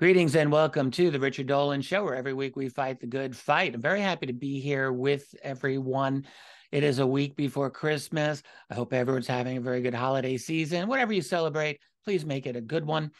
Greetings and welcome to the Richard Dolan Show, where every week we fight the good fight. I'm very happy to be here with everyone. It is a week before Christmas. I hope everyone's having a very good holiday season. Whatever you celebrate, please make it a good one.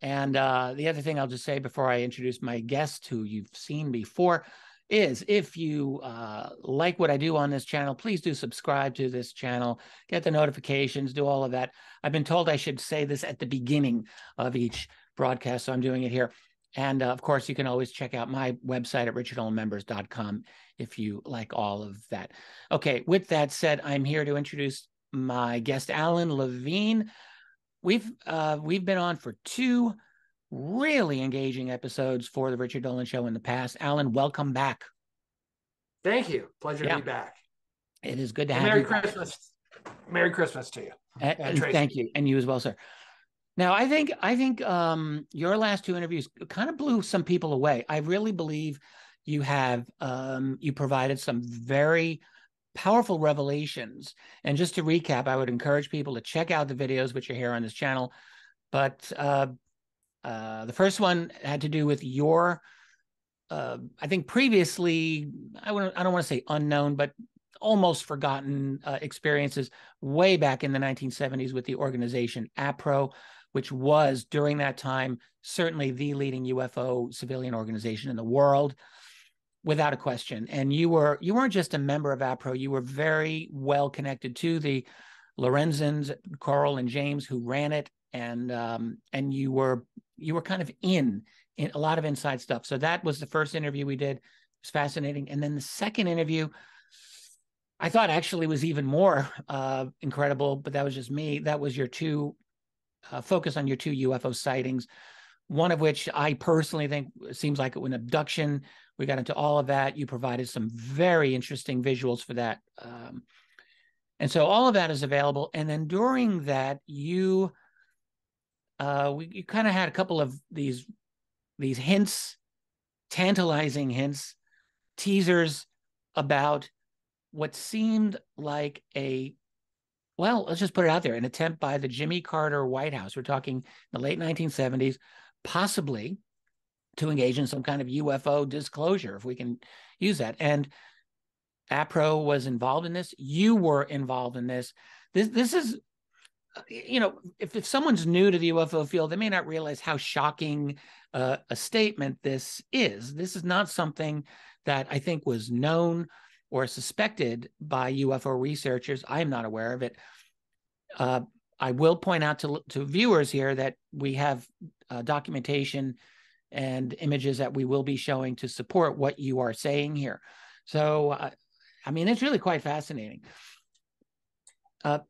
And uh, the other thing I'll just say before I introduce my guest, who you've seen before, is if you uh, like what I do on this channel, please do subscribe to this channel, get the notifications, do all of that. I've been told I should say this at the beginning of each broadcast. So I'm doing it here. And uh, of course, you can always check out my website at richarddolanmembers.com if you like all of that. Okay, with that said, I'm here to introduce my guest, Allan Lavigne. We've uh, we've been on for two really engaging episodes for the Richard Dolan Show in the past. Alan, welcome back. Thank you. Pleasure yeah. to be back. It is good to have Merry you. Merry Christmas. Merry Christmas to you. And, and thank you, and you as well, sir. Now, I think I think um, your last two interviews kind of blew some people away. I really believe you have um, you provided some very powerful revelations. And just to recap, I would encourage people to check out the videos which are here on this channel. But uh, uh, the first one had to do with your, uh, I think previously, I, I don't want to say unknown, but almost forgotten uh, experiences way back in the 1970s with the organization APRO which was during that time certainly the leading UFO civilian organization in the world, without a question. And you were you weren't just a member of APRO; you were very well connected to the Lorenzens, Coral and James, who ran it, and um, and you were you were kind of in in a lot of inside stuff. So that was the first interview we did. It was fascinating, and then the second interview. I thought actually was even more uh, incredible, but that was just me. That was your two uh, focus on your two UFO sightings, one of which I personally think seems like an abduction. We got into all of that. You provided some very interesting visuals for that. Um, and so all of that is available. And then during that, you uh, we you kind of had a couple of these these hints, tantalizing hints, teasers about what seemed like a well, let's just put it out there an attempt by the Jimmy Carter White House. We're talking the late 1970s, possibly to engage in some kind of UFO disclosure, if we can use that. And APRO was involved in this. You were involved in this. This this is, you know, if, if someone's new to the UFO field, they may not realize how shocking uh, a statement this is. This is not something that I think was known or suspected by UFO researchers. I am not aware of it. Uh, I will point out to, to viewers here that we have uh, documentation and images that we will be showing to support what you are saying here. So, uh, I mean, it's really quite fascinating. Uh,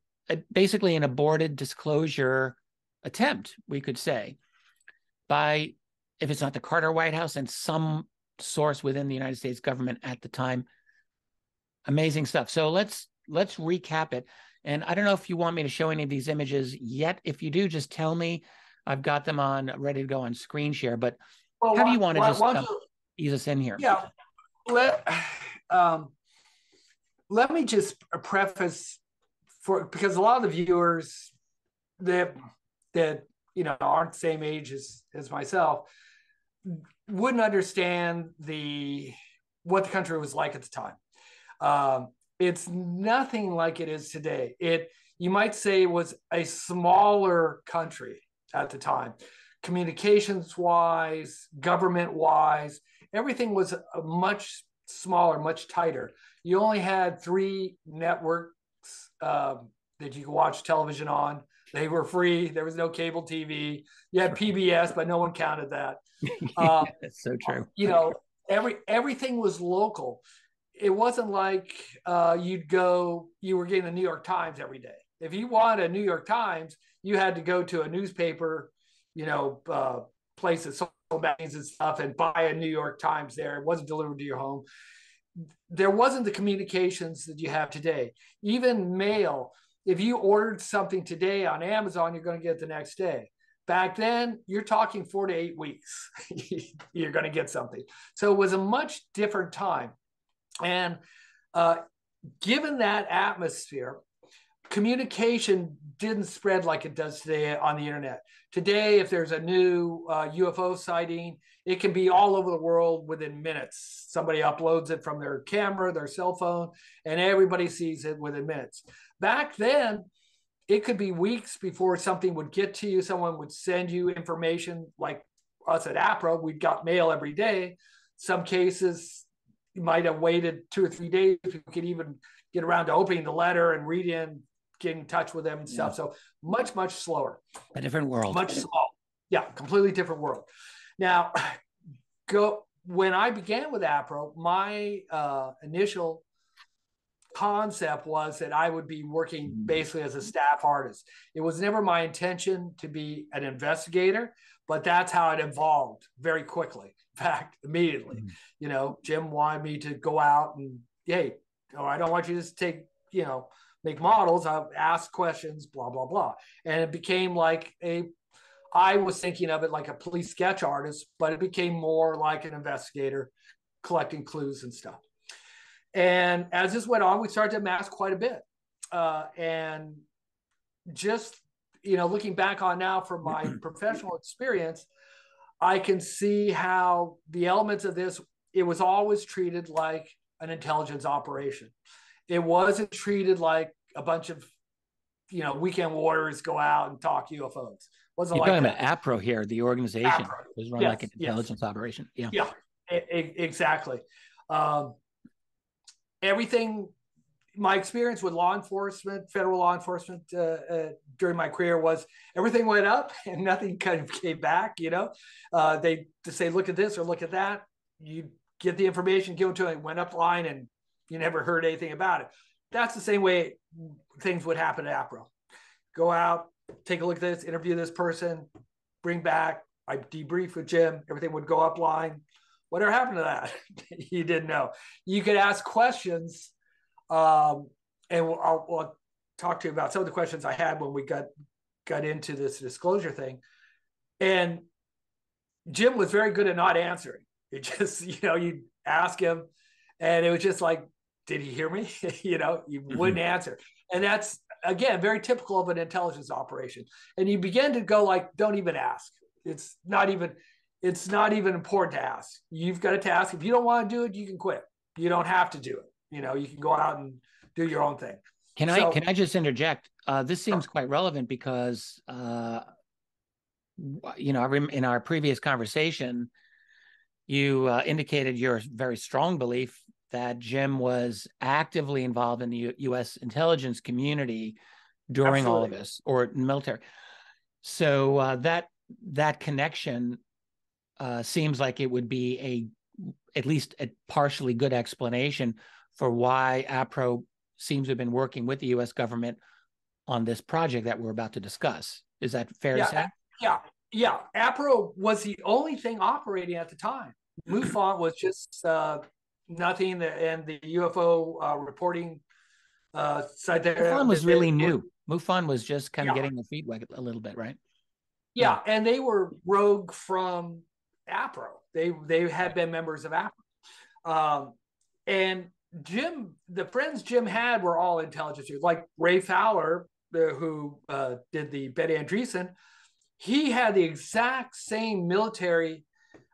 basically, an aborted disclosure attempt, we could say, by, if it's not the Carter White House, and some source within the United States government at the time amazing stuff. So let's let's recap it. And I don't know if you want me to show any of these images yet. If you do, just tell me. I've got them on ready to go on screen share. But well, how do you want to just uh, ease us in here? Yeah. Let um, let me just preface for because a lot of the viewers that that you know aren't the same age as as myself wouldn't understand the what the country was like at the time. Um, it's nothing like it is today. It you might say it was a smaller country at the time, communications wise, government wise, everything was much smaller, much tighter. You only had three networks um, that you could watch television on. They were free. There was no cable TV. You had PBS, but no one counted that. Uh, That's so true. You know, every everything was local it wasn't like uh, you'd go, you were getting the New York Times every day. If you wanted a New York Times, you had to go to a newspaper, you know, uh, place that sold magazines and stuff and buy a New York Times there. It wasn't delivered to your home. There wasn't the communications that you have today. Even mail, if you ordered something today on Amazon, you're going to get it the next day. Back then, you're talking four to eight weeks, you're going to get something. So it was a much different time. And uh, given that atmosphere, communication didn't spread like it does today on the internet. Today, if there's a new uh, UFO sighting, it can be all over the world within minutes. Somebody uploads it from their camera, their cell phone, and everybody sees it within minutes. Back then, it could be weeks before something would get to you. Someone would send you information like us at APRO. We got mail every day. Some cases, you might have waited two or three days. You could even get around to opening the letter and read in, get in touch with them and stuff. Yeah. So much, much slower. A different world. Much small. Yeah, completely different world. Now, go when I began with APRO, my uh, initial concept was that I would be working mm. basically as a staff artist. It was never my intention to be an investigator, but that's how it evolved very quickly. Fact, immediately, mm-hmm. you know, Jim wanted me to go out and, hey, oh, I don't want you to just take, you know, make models. I ask questions, blah, blah, blah. And it became like a, I was thinking of it like a police sketch artist, but it became more like an investigator collecting clues and stuff. And as this went on, we started to amass quite a bit. Uh, and just, you know, looking back on now from my professional experience, I can see how the elements of this, it was always treated like an intelligence operation. It wasn't treated like a bunch of, you know, weekend warriors go out and talk UFOs. Wasn't You're like talking that. about APRO here, the organization APRO. was run yes, like an intelligence yes. operation. Yeah. Yeah, exactly. Um, everything my experience with law enforcement, federal law enforcement uh, uh, during my career was everything went up and nothing kind of came back. You know, uh, they to say look at this or look at that. You get the information, give it to it, went up line, and you never heard anything about it. That's the same way things would happen at APRO. Go out, take a look at this, interview this person, bring back. I debrief with Jim. Everything would go up line. Whatever happened to that? you didn't know. You could ask questions, um, and we'll, I'll, talk to you about some of the questions I had when we got got into this disclosure thing. And Jim was very good at not answering. It just, you know, you ask him, and it was just like, did he hear me? you know, you mm-hmm. wouldn't answer. And that's again very typical of an intelligence operation. And you begin to go like, don't even ask. It's not even it's not even important to ask. You've got a task. If you don't want to do it, you can quit. You don't have to do it. You know, you can go out and do your own thing. Can so, I can I just interject? Uh, this seems quite relevant because uh, you know in our previous conversation, you uh, indicated your very strong belief that Jim was actively involved in the U- U.S. intelligence community during absolutely. all of this, or military. So uh, that that connection uh, seems like it would be a at least a partially good explanation for why APRO seems to have been working with the U.S. government on this project that we're about to discuss. Is that fair yeah, to say? Yeah, yeah. APRO was the only thing operating at the time. MUFON was just uh, nothing, and the UFO uh, reporting uh, side there. MUFON was really new. MUFON was just kind of yeah. getting the feet wet a little bit, right? Yeah, yeah, and they were rogue from APRO. They they had been members of APRO. Um, and Jim, the friends Jim had were all intelligence like Ray Fowler, the, who uh, did the Betty Andreasson. He had the exact same military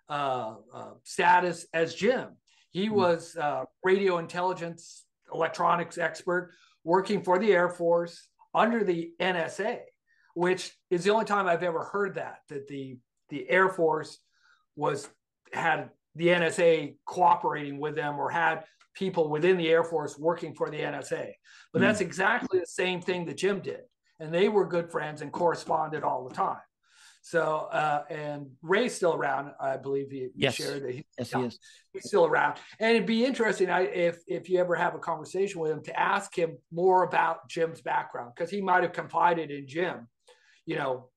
uh, uh, status as Jim. He mm-hmm. was uh, radio intelligence electronics expert working for the Air Force under the NSA, which is the only time I've ever heard that that the the Air Force was had the NSA cooperating with them or had people within the Air Force working for the NSA. But mm. that's exactly the same thing that Jim did. And they were good friends and corresponded all the time. So, uh, and Ray's still around. I believe he, yes. shared that. He, yes, yeah, he is. He's still around. And it'd be interesting I, if, if you ever have a conversation with him to ask him more about Jim's background, because he might have confided in Jim, you know,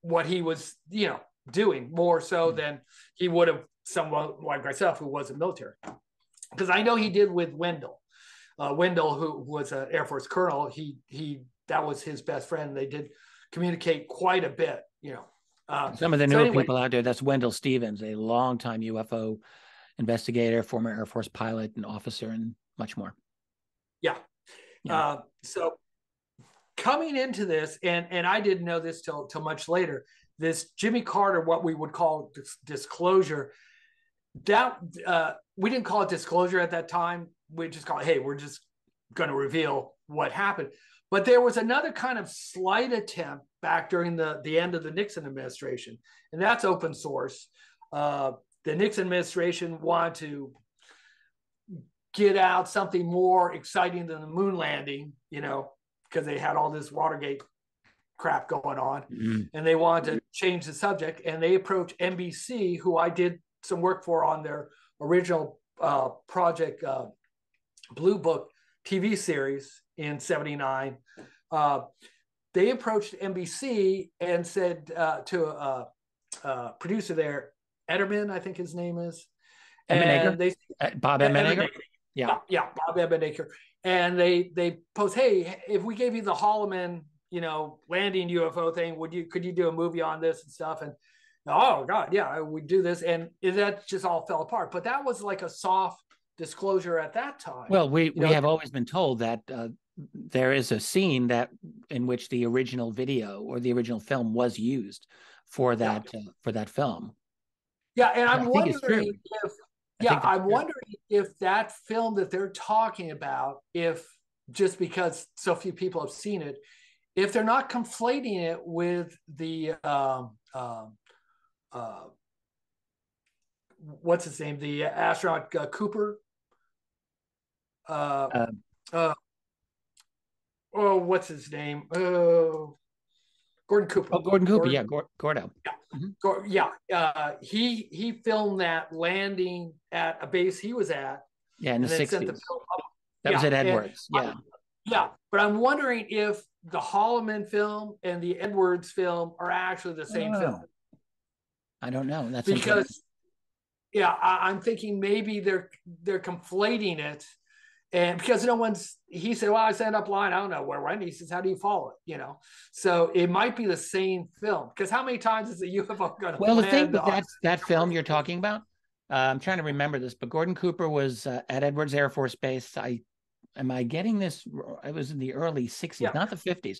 what he was, you know, doing more so hmm. than he would have someone like myself who was a military. Because I know he did with Wendell. Uh, Wendell, who was an Air Force colonel, he he that was his best friend. They did communicate quite a bit, you know. Um, Some of the newer so anyway, people out there, that's Wendell Stevens, a longtime UFO investigator, former Air Force pilot and officer, and much more. Yeah. Yeah. Uh, so coming into this, and and I didn't know this till till much later. This Jimmy Carter, what we would call disclosure, that uh, we didn't call it disclosure at that time. We just called, hey, we're just going to reveal what happened. But there was another kind of slight attempt back during the, the end of the Nixon administration, and that's open source. Uh, the Nixon administration wanted to get out something more exciting than the moon landing, you know, because they had all this Watergate crap going on, mm-hmm. and they wanted to change the subject. And they approached NBC, who I did some work for on their original uh, project uh, Blue Book TV series in '79. Uh, they approached NBC and said uh, to a, a, producer there, Ederman, I think his name is, and they uh, Bob Emenegger. Yeah, yeah, Bob Emenegger, and they they post, hey, if we gave you the Holloman, you know, landing UFO thing, would you could you do a movie on this and stuff? And oh god yeah we do this and that just all fell apart but that was like a soft disclosure at that time well we we know? have always been told that uh, there is a scene that in which the original video or the original film was used for that yeah. uh, for that film yeah and i'm wondering if yeah i'm true. wondering if that film that they're talking about if just because so few people have seen it if they're not conflating it with the um, um, uh, what's his name? The astronaut uh, Cooper. Uh, um, uh, oh, what's his name? Oh, Gordon Cooper. Oh, Gordon Cooper. Gordon, yeah, Gordo. Yeah, mm-hmm. yeah. Uh, he he filmed that landing at a base he was at. Yeah, in the sixties. That yeah, was at Edwards. And, yeah. yeah, but I'm wondering if the Holloman film and the Edwards film are actually the same oh. film. I don't know. That's because yeah, I, am thinking maybe they're they're conflating it, and because no one's he said, well, I stand up line, I don't know where went. He says, how do you follow it? You know, so it might be the same film because how many times is the UFO going to? Well, the thing with that that film you're talking about, uh, I'm trying to remember this, but Gordon Cooper was uh, at Edwards Air Force Base. I am I getting this? It was in the early 60s, yeah. not the 50s.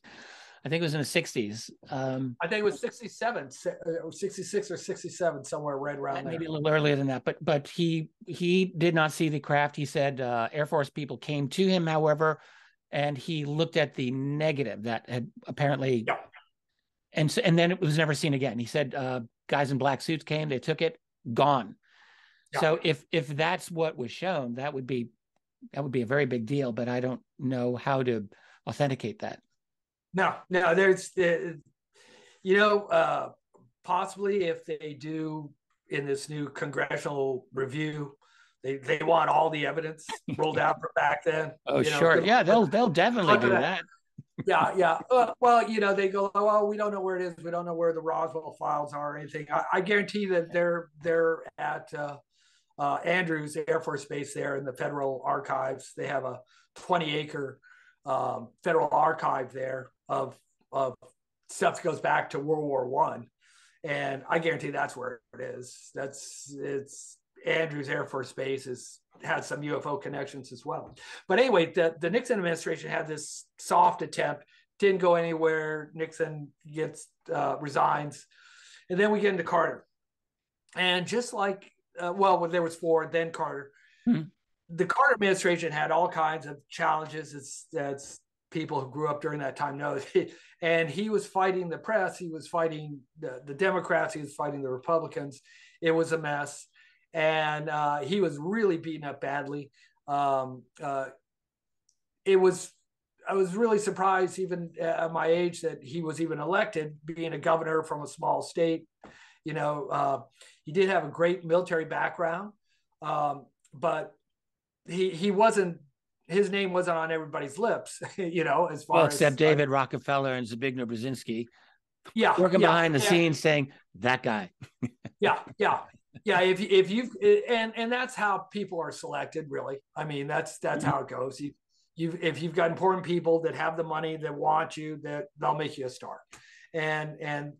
I think it was in the 60s. Um, I think it was 67 or 66 or 67, somewhere right around maybe there. a little earlier than that. But but he he did not see the craft. He said uh, Air Force people came to him, however, and he looked at the negative that had apparently. Yeah. And so, and then it was never seen again. He said uh, guys in black suits came, they took it, gone. Yeah. So if if that's what was shown, that would be that would be a very big deal. But I don't know how to authenticate that. No, no, there's, the, you know, uh, possibly if they do in this new congressional review, they, they want all the evidence rolled out from back then. Oh, you know, sure. Yeah, they'll they'll definitely do that. yeah, yeah. Uh, well, you know, they go, oh, well, we don't know where it is. We don't know where the Roswell files are or anything. I, I guarantee that they're they're at uh, uh, Andrews Air Force Base there in the Federal Archives. They have a 20 acre um, federal archive there of of stuff that goes back to World War One, and I guarantee that's where it is. That's it's Andrews Air Force Base is had some UFO connections as well. But anyway, the, the Nixon administration had this soft attempt, didn't go anywhere. Nixon gets uh, resigns, and then we get into Carter, and just like uh, well, there was Ford, then Carter. Hmm. The Carter administration had all kinds of challenges. It's that's people who grew up during that time know. and he was fighting the press. He was fighting the, the Democrats. He was fighting the Republicans. It was a mess. And uh, he was really beaten up badly. Um, uh, it was, I was really surprised, even at my age, that he was even elected, being a governor from a small state. You know, uh, he did have a great military background, um, but he he wasn't his name wasn't on everybody's lips, you know, as far well, except as, David uh, Rockefeller and Zbigniew Brzezinski. Yeah, working yeah, behind the yeah. scenes, saying that guy. yeah, yeah, yeah. If if you and and that's how people are selected, really. I mean, that's that's mm-hmm. how it goes. You you if you've got important people that have the money that want you, that they'll make you a star, and and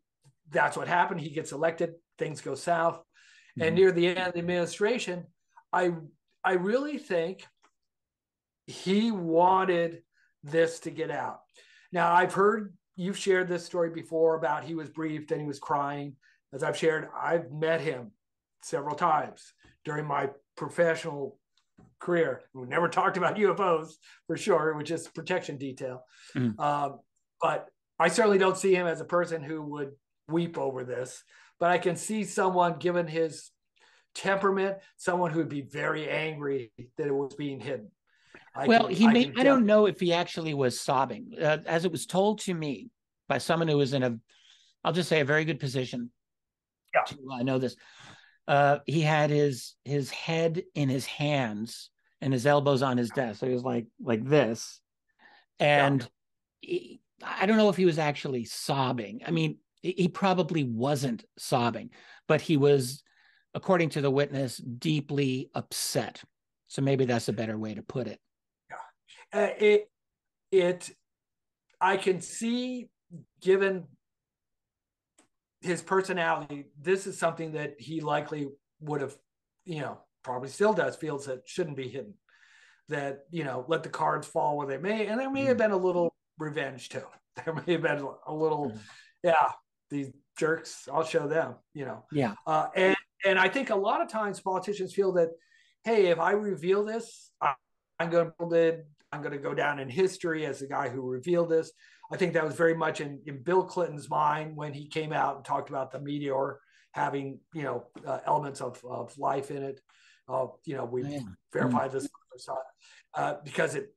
that's what happened. He gets elected. Things go south, mm-hmm. and near the end of the administration, I I really think he wanted this to get out. Now, I've heard you've shared this story before about he was briefed and he was crying. As I've shared, I've met him several times during my professional career. We never talked about UFOs for sure, which is protection detail. Mm. Um, but I certainly don't see him as a person who would weep over this. But I can see someone, given his temperament, someone who would be very angry that it was being hidden. I well, can, he I may, I don't know if he actually was sobbing. Uh, as it was told to me by someone who was in a, I'll just say a very good position. Yeah. To, I know this. Uh, he had his his head in his hands and his elbows on his desk. So he was like like this, and yeah. he, I don't know if he was actually sobbing. I mean, he probably wasn't sobbing, but he was, according to the witness, deeply upset. So maybe that's a better way to put it. Uh, it it I can see, given his personality, this is something that he likely would have, you know, probably still does, feels that shouldn't be hidden. That, you know, let the cards fall where they may. And there may have mm-hmm. been a little revenge too. There may have been a little, mm-hmm. yeah, these jerks, I'll show them, you know. Yeah. Uh, and and I think a lot of times politicians feel that, hey, if I reveal this, I, I'm going to build it. I'm going to go down in history as the guy who revealed this. I think that was very much in, in Bill Clinton's mind when he came out and talked about the meteor having, you know, uh, elements of, of life in it. Uh, you know, we yeah. verified this uh, because it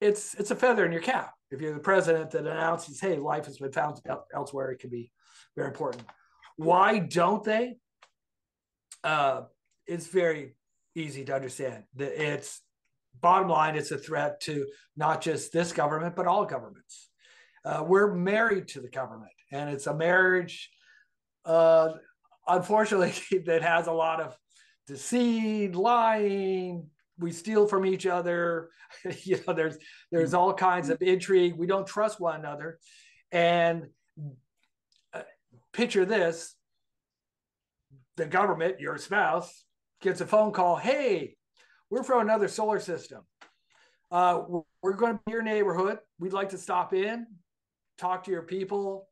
it's it's a feather in your cap. If you're the president that announces, "Hey, life has been found elsewhere," it can be very important. Why don't they? Uh, it's very easy to understand. That it's bottom line, it's a threat to not just this government, but all governments. Uh, we're married to the government, and it's a marriage, uh, unfortunately, that has a lot of deceit, lying. We steal from each other. you know, there's there's all kinds of intrigue. We don't trust one another, and uh, picture this: the government, your spouse, gets a phone call. Hey, we're from another solar system. Uh, we're going to be your neighborhood. We'd like to stop in talk to your people.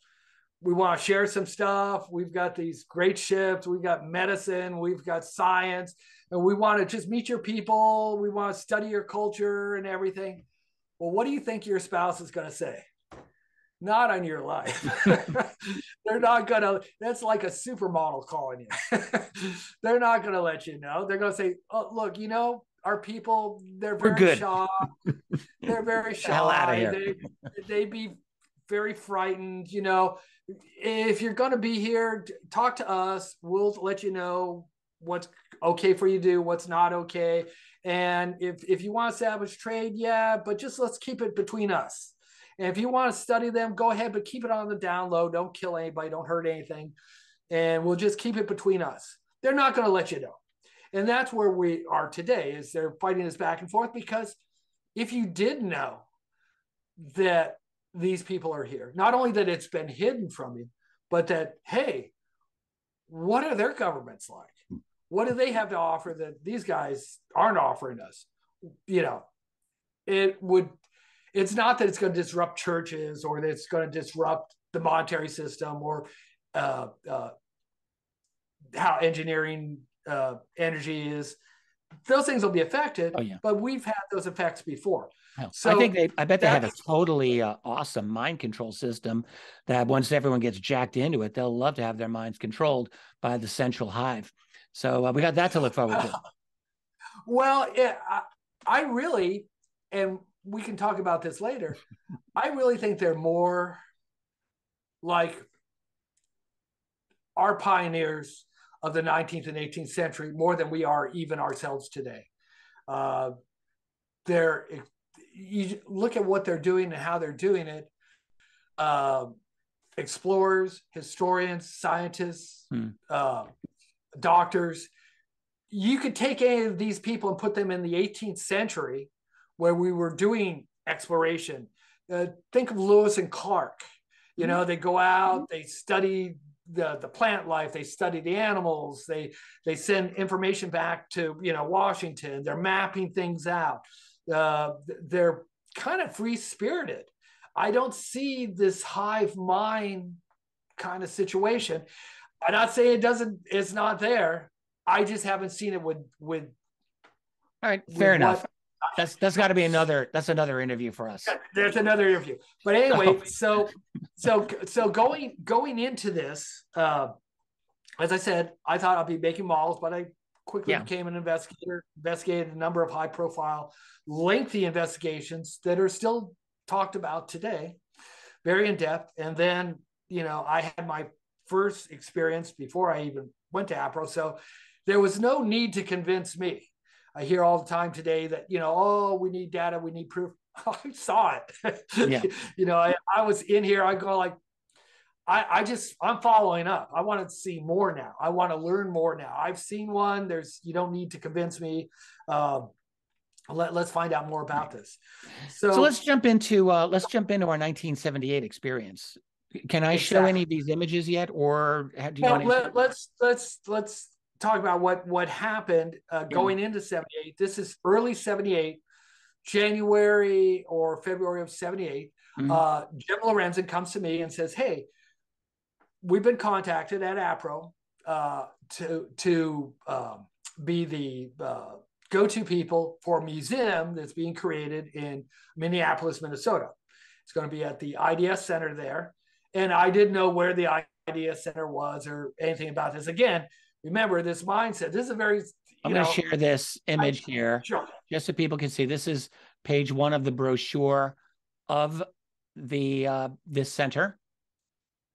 We want to share some stuff. We've got these great ships. We've got medicine. We've got science. And we want to just meet your people. We want to study your culture and everything. Well, what do you think your spouse is going to say? Not on your life. They're not going to, that's like a supermodel calling you. They're not going to let you know. They're going to say, oh, look, you know, our people, they're very shy. They're very shy. Hell out of here. They, they be very frightened. You know, if you're going to be here, talk to us. We'll let you know what's okay for you to do, what's not okay. And if, if you want to establish trade, yeah, but just let's keep it between us. And if you want to study them, go ahead, but keep it on the down low. Don't kill anybody, don't hurt anything. And we'll just keep it between us. They're not going to let you know. And that's where we are today is they're fighting this back and forth because if you did know that these people are here. Not only that it's been hidden from you, but that, hey, what are their governments like? What do they have to offer that these guys aren't offering us? You know, it would, it's not that it's going to disrupt churches or that it's going to disrupt the monetary system or uh, uh, how engineering uh, energy is. Those things will be affected, oh, yeah. but we've had those effects before. So I think they, I bet they have a totally uh, awesome mind control system that once everyone gets jacked into it, they'll love to have their minds controlled by the central hive. So uh, we got that to look forward to. well, yeah, I, I really, and we can talk about this later. I really think they're more like our pioneers of the 19th and 18th century more than we are even ourselves today. Uh, they're you look at what they're doing and how they're doing it. Uh, explorers, historians, scientists, hmm. uh, doctors. You could take any of these people and put them in the 18th century where we were doing exploration. Uh, think of Lewis and Clark. You know, they go out, they study the, the plant life, they study the animals, they they send information back to you know Washington. They're mapping things out uh, they're kind of free spirited. I don't see this hive mind kind of situation. I'm not saying it doesn't, it's not there. I just haven't seen it with with. All right, fair enough. That's that's got to be another. That's another interview for us. There's another interview. But anyway, so so so going going into this, uh, as I said, I thought I'd be making models, but I quickly yeah. became an investigator. Investigated a number of high profile, lengthy investigations that are still talked about today, very in depth. And then you know I had my first experience before I even went to APRO, so there was no need to convince me. I hear all the time today that, you know, oh, we need data, we need proof. I saw it. Yeah. you know, I, I was in here, I go like, I, I just I'm following up. I want to see more now. I want to learn more now. I've seen one. There's you don't need to convince me. Um, let, let's find out more about this. So, so let's jump into uh, let's jump into our 1978 experience. Can I exactly. show any of these images yet, or do you well, want to? Let, let's let's let's talk about what what happened uh, going into 78 this is early 78 january or february of 78 mm-hmm. uh, jim lorenzen comes to me and says hey we've been contacted at apro uh, to to um, be the uh, go-to people for a museum that's being created in minneapolis minnesota. It's going to be at the ids center there. And i didn't know where the ids center was or anything about this. Again remember this mindset. This is a very. I'm going to share this image I, here sure. just so people can see. This is page one of the brochure of the uh, this center.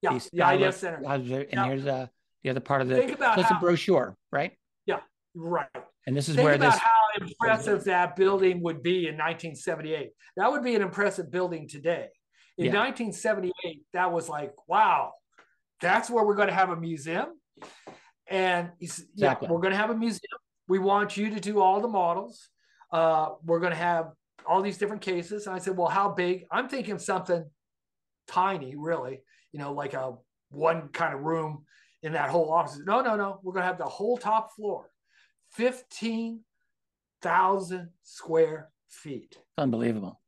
Yeah, the, the IDS center. And yeah. here's a the other part of the. Think about so it's how, a brochure, right? Yeah, right. And this is Think where about this. how impressive that building would be in 1978. That would be an impressive building today. In yeah. 1978, that was like, wow, that's where we're going to have a museum. And he's, exactly. yeah, we're going to have a museum. We want you to do all the models. Uh, we're going to have all these different cases. And I said, well, how big? I'm thinking something tiny, really, you know, like a one kind of room in that whole office. No, no, no. We're going to have the whole top floor, 15,000 square feet. Unbelievable.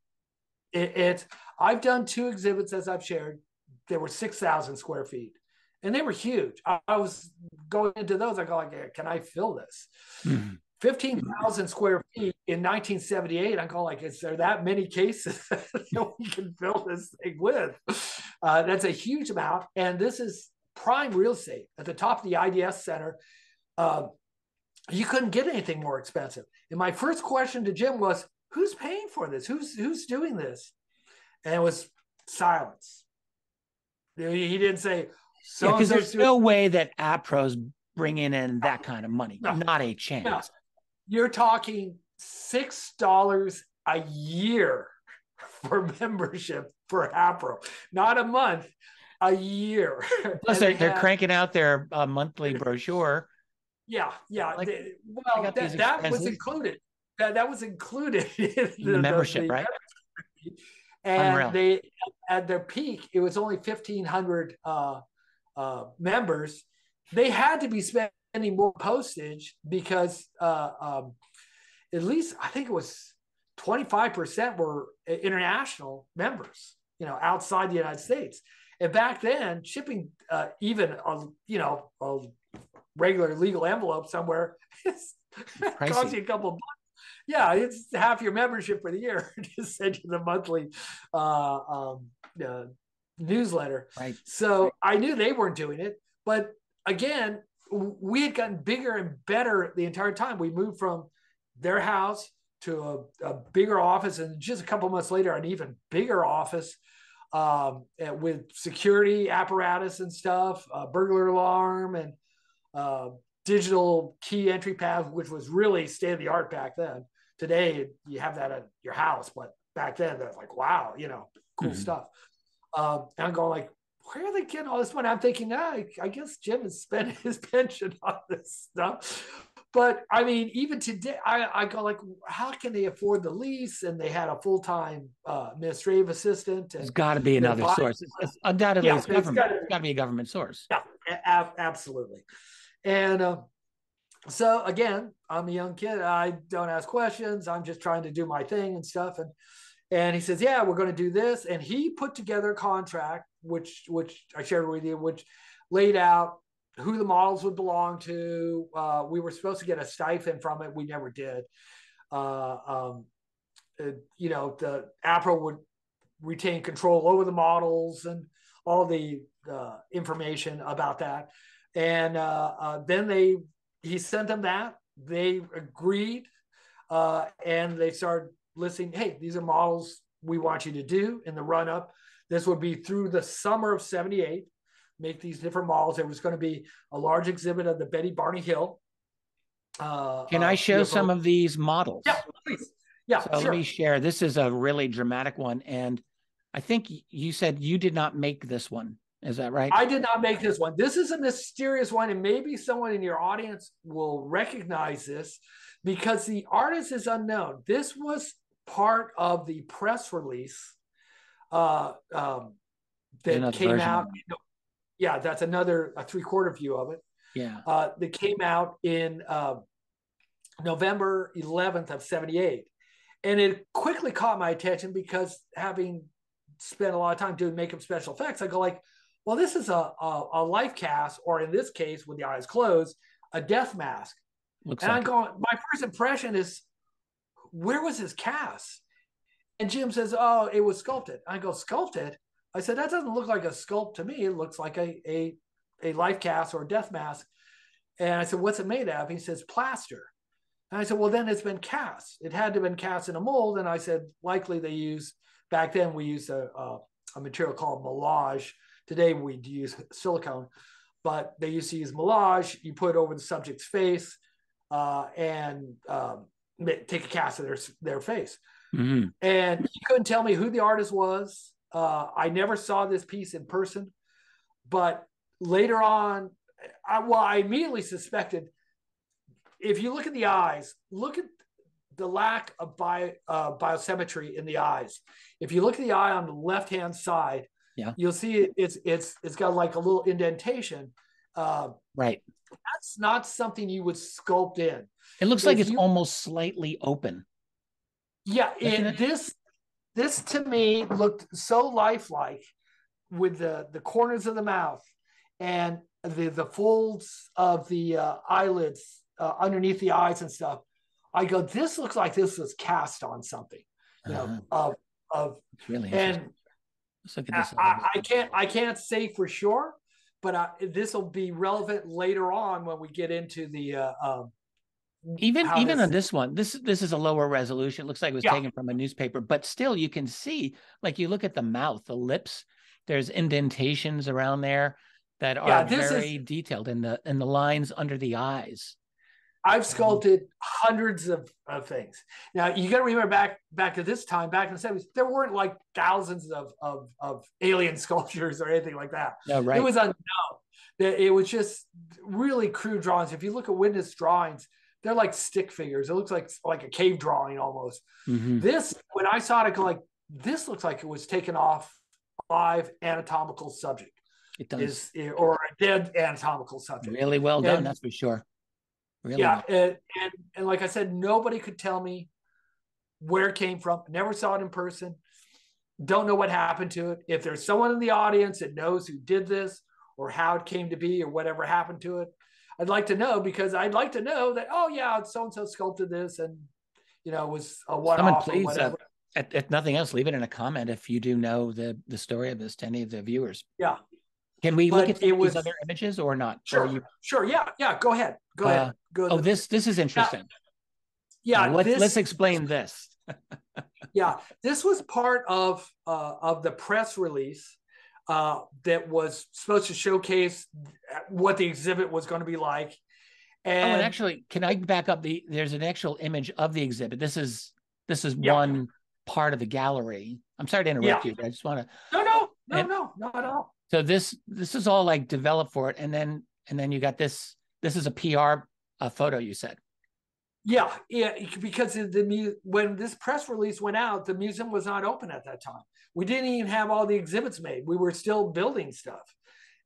It, it, I've done two exhibits as I've shared. They were 6,000 square feet and they were huge. I, I was going into those. I go like, can I fill this? Mm-hmm. 15,000 square feet in 1978. I go like, is there that many cases that we can fill this thing with? Uh, that's a huge amount. And this is prime real estate at the top of the IDS center. Uh, you couldn't get anything more expensive. And my first question to Jim was, who's paying for this? Who's, who's doing this? And it was silence. He didn't say, so because yeah, there's no way that APRO's bringing in that kind of money. No, Not a chance. No. You're talking six dollars a year for membership for APRO, not a month, a year. Plus, they're, they are cranking out their uh, monthly brochure. Yeah, yeah. Like, they, well, that, that was included. That, that was included in the, the membership, the, the, right? And Unreal. they at their peak, it was only fifteen hundred uh, uh, members, they had to be spending more postage because uh, um, at least I think it was 25% were international members, you know, outside the United States. And back then, shipping uh, even a you know a regular legal envelope somewhere costs you a couple bucks. Yeah, it's half your membership for the year to send you the monthly uh, um, uh, newsletter. Right. So I knew they weren't doing it. But again, we had gotten bigger and better the entire time. We moved from their house to a, a bigger office, and just a couple months later, an even bigger office um, with security apparatus and stuff, a burglar alarm, and uh, digital key entry path, which was really state of the art back then. Today, you have that at your house, but back then, they're like, wow, you know, cool mm-hmm. stuff. Um, and I'm going like, where are they getting all this money? I'm thinking, nah, I guess Jim has spent his pension on this stuff. But I mean, even today, I, I go like, how can they afford the lease? And they had a full time uh, administrative assistant. And, There's got to be another source. It's, it's undoubtedly, yeah, it's government. Gotta, it's got to be a government source. Yeah, absolutely. And uh, so again, I'm a young kid. I don't ask questions. I'm just trying to do my thing and stuff. And And he says, "Yeah, we're going to do this." And he put together a contract, which which I shared with you, which laid out who the models would belong to. Uh, we were supposed to get a stipend from it. We never did. Uh, um, uh, you know, the APRO would retain control over the models and all the uh, information about that. And uh, uh, then they, he sent them that. They agreed, uh, and they started listing. Hey, these are models we want you to do in the run up. This would be through the summer of '78 make these different models. There was going to be a large exhibit of the Betty Barney Hill. Uh, Can I uh, show some of these models? Yeah, please. Yeah, so sure. let me share. This is a really dramatic one, and I think you said you did not make this one. Is that right? I did not make this one. This is a mysterious one, and maybe someone in your audience will recognize this because the artist is unknown. This was part of the press release uh, um, that came out yeah, that's another a three quarter view of it. Yeah, uh, that came out in uh, November 11th of 78. And it quickly caught my attention because having spent a lot of time doing makeup special effects, I go like, well, this is a, a, a life cast, or in this case, with the eyes closed, a death mask. Looks and like I'm going, my first impression is, where was his cast? And Jim says, oh, it was sculpted. I go, sculpted? I said, that doesn't look like a sculpt to me. It looks like a, a, a life cast or a death mask. And I said, what's it made of? He says, plaster. And I said, well, then it's been cast. It had to have been cast in a mold. And I said, likely they use, back then we used a, a, a material called moulage. Today we'd use silicone, but they used to use moulage. You put it over the subject's face uh, and um, take a cast of their, their face. Mm-hmm. And he couldn't tell me who the artist was. Uh, I never saw this piece in person, but later on, I, well, I immediately suspected if you look at the eyes, look at the lack of bio, uh, biosymmetry in the eyes. If you look at the eye on the left hand side, yeah, you'll see it, it's it's it's got like a little indentation. Uh, right. That's not something you would sculpt in. It looks if like it's you, almost slightly open. Yeah, in this this to me looked so lifelike with the the corners of the mouth and the the folds of the uh, eyelids uh, underneath the eyes and stuff. I go, this looks like this was cast on something, you know, uh-huh. of of it's really and Let's look at this. I, I, can't I can't say for sure, but this will be relevant later on when we get into the uh, um, even even this, on this one this this is a lower resolution it looks like it was yeah. taken from a newspaper but still you can see like you look at the mouth the lips there's indentations around there that are yeah, very is, detailed in the in the lines under the eyes i've sculpted hundreds of, of things now you got to remember back back to this time back in the 70s there weren't like thousands of of, of alien sculptures or anything like that no, right. it was unknown it was just really crude drawings if you look at witness drawings they're like stick figures. It looks like like a cave drawing almost. Mm-hmm. This when I saw it, I go like this looks like it was taken off live anatomical subject. It does, is, or a dead anatomical subject. Really well done, and, that's for sure. Really yeah, and, and and like I said, nobody could tell me where it came from. Never saw it in person. Don't know what happened to it. If there's someone in the audience that knows who did this or how it came to be or whatever happened to it, I'd like to know because I'd like to know that oh yeah, so and so sculpted this and you know was a one off or uh, whatever. Uh, if, nothing else, leave it in a comment if you do know the the story of this to any of the viewers. Yeah. Can we but look at it was, these other images or not? Sure. Or you... Sure. Yeah. Yeah. Go ahead. Go uh, ahead. Go. Oh, this this is interesting. Yeah. yeah let's, this, let's explain this. yeah, this was part of uh, of the press release uh, that was supposed to showcase what the exhibit was going to be like. And, oh, and actually, can I back up? The there's an actual image of the exhibit. This is this is yeah. one part of the gallery. I'm sorry to interrupt yeah. you, but I just want to. No, no, no, and, no, not at all. So this this is all like developed for it, and then and then you got this. This is a PR uh, photo. You said. Yeah, yeah, because the when this press release went out, the museum was not open at that time. We didn't even have all the exhibits made. We were still building stuff.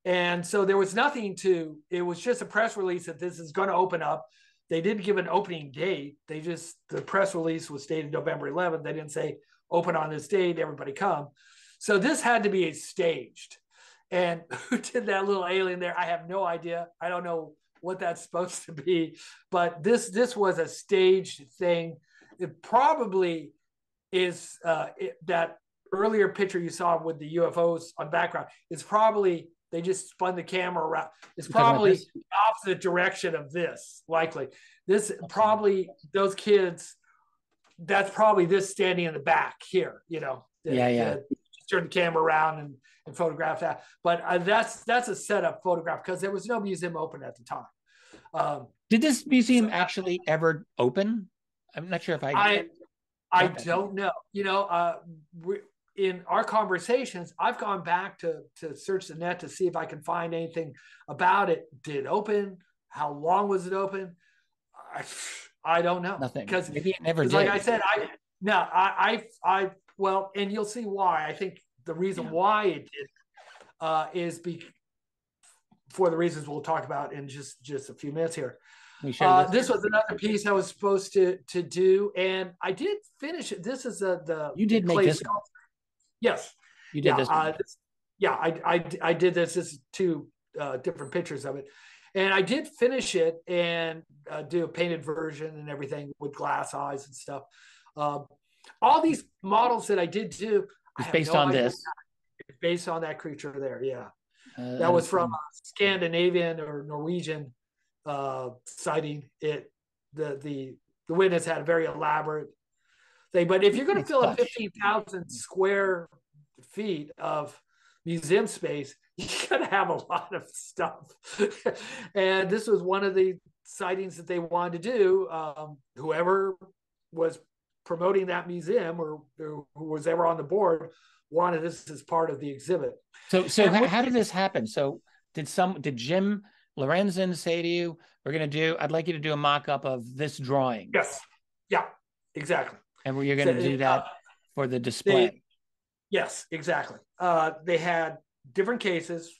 And so there was nothing to it was just a press release that this is going to open up. They didn't give an opening date. They just the press release was dated November 11th. They didn't say open on this date, everybody come. So this had to be staged. And who did that little alien there? I have no idea. I don't know what that's supposed to be, but this this was a staged thing. It probably is uh, it, that earlier picture you saw with the UFOs on background. It's probably they just spun the camera around. It's probably the opposite direction of this. Likely, this probably those kids. That's probably this standing in the back here. You know. The, yeah, yeah. The, turn the camera around and, and photograph that. But uh, that's that's a setup photograph because there was no museum open at the time. Um, Did this museum so, actually ever open? I'm not sure if I. I, I don't know. You know, uh, in our conversations, I've gone back to to search the net to see if I can find anything about it. Did it open? How long was it open? I, I don't know. Nothing. Because maybe it never did. Like I said, I no, I I I well, and you'll see why. I think the reason yeah. why it did uh, is be, for the reasons we'll talk about in just just a few minutes here. Uh, this was another piece I was supposed to to do, and I did finish it. This is the the you did make this. Yes, you did yeah, this, uh, this. yeah, I, I I did this. This is two uh, different pictures of it, and I did finish it and uh, do a painted version and everything with glass eyes and stuff. All these models that I did do, it's based no on this. Based on that creature there, yeah. Uh, that was from a Scandinavian or Norwegian uh, sighting. It the the the witness had a very elaborate thing. But if you're going to fill up fifteen thousand square feet of museum space, you got to have a lot of stuff. and this was one of the sightings that they wanted to do. Um, whoever was promoting that museum or, or, who was ever on the board wanted this as part of the exhibit. So, so how, how, did this happen? So, did some did Jim Lorenzen say to you, "We're going to do? I'd like you to do a mock-up of this drawing." Yes. Yeah. Exactly. And you're going to so, do that uh, for the display. They, yes, exactly. Uh, they had different cases.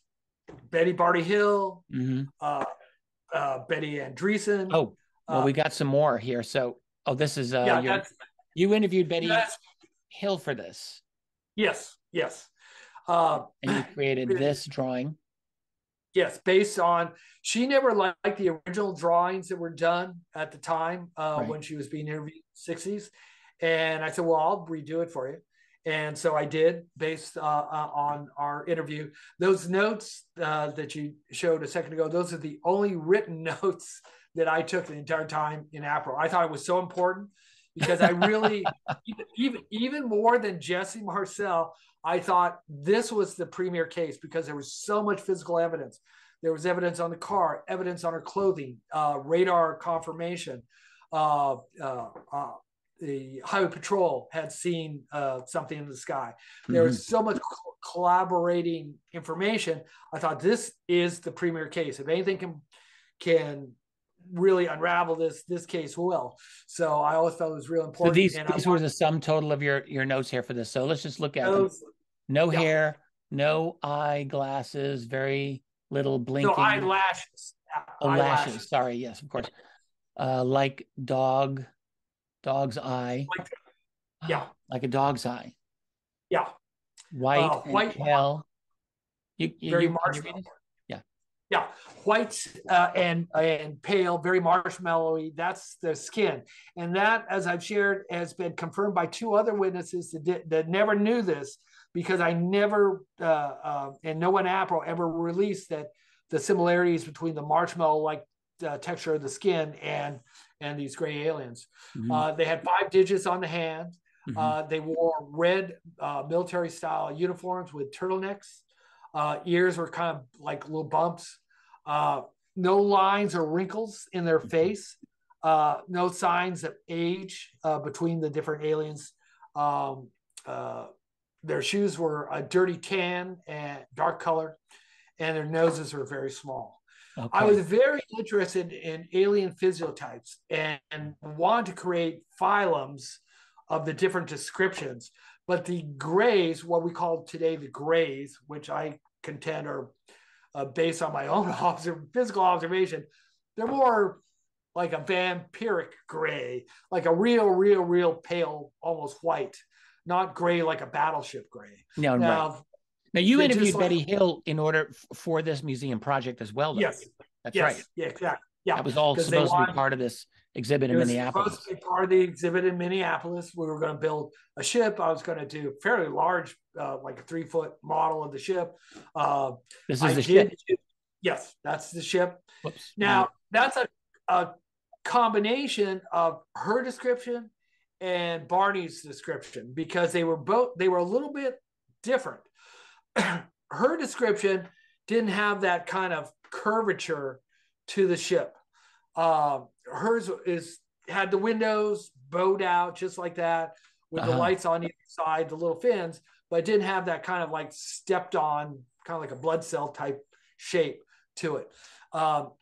Betty Barney Hill, mm-hmm. uh, uh, Betty Andreasson. Oh, well, we uh, got some more here. So, oh, this is uh, yeah, your, you interviewed Betty yes. Hill for this. Yes, yes. Uh, and you created this drawing. Yes, based on she never liked the original drawings that were done at the time uh, right. when she was being interviewed in the 60s. And I said, well, I'll redo it for you. And so I did based uh, uh, on our interview. Those notes uh, that you showed a second ago, those are the only written notes that I took the entire time in April. I thought it was so important because I really, even even more than Jesse Marcel, I thought this was the premier case because there was so much physical evidence. There was evidence on the car, evidence on her clothing, uh, radar confirmation. Uh, uh, uh the highway patrol had seen uh, something in the sky. There mm-hmm. was so much co- collaborating information. I thought this is the premier case. If anything can can really unravel this this case will. So I always felt it was real important. So these these were the sum total of your your notes here for this. So let's just look at those, them. No yeah. hair, no eyeglasses, very little blinking. No eyelashes. Oh, eyelashes. lashes. Sorry, yes, of course. Uh, like dog, dog's eye. Like, yeah, like a dog's eye. Yeah. White, uh, white, pale. You, you, very you, marshmallow yeah, white uh, and and pale, very marshmallowy. That's the skin, and that, as I've shared, has been confirmed by two other witnesses that did, that never knew this because I never uh, uh, and no one APRO ever released that the similarities between the marshmallow-like uh, texture of the skin and and these gray aliens. Mm-hmm. Uh, they had five digits on the hand. Mm-hmm. Uh, they wore red military-style uniforms with turtlenecks. Uh, ears were kind of like little bumps. Uh, no lines or wrinkles in their mm-hmm. face. Uh, no signs of age uh, between the different aliens. Um, uh, their shoes were a dirty tan and dark color, and their noses were very small. Okay. I was very interested in alien physiotypes and, and wanted to create phylums of the different descriptions. But the grays, what we call today the grays, which I contend are uh, based on my own observ- physical observation, they're more like a vampiric gray, like a real, real, real pale, almost white. not gray like a battleship gray. No, Now, right. Now you interviewed like- Betty Hill in order f- for this museum project as well. Though. yes, that's yes, right. yeah, exactly. Yeah, That was all supposed to be part of this exhibit in Minneapolis. supposed to be part of the exhibit in Minneapolis. We were going to build a ship. I was going to do a fairly large, uh, like a three foot model of the ship. Uh, This is I the ship. Yes, that's the ship. Whoops. Now that's a, a combination of her description and Barney's description because they were both they were a little bit different. her description didn't have that kind of curvature to the ship. Um, hers is had the windows bowed out just like that with the Uh-huh. lights on either side, the little fins, but didn't have that kind of like stepped on, kind of like a blood cell type shape to it. Um,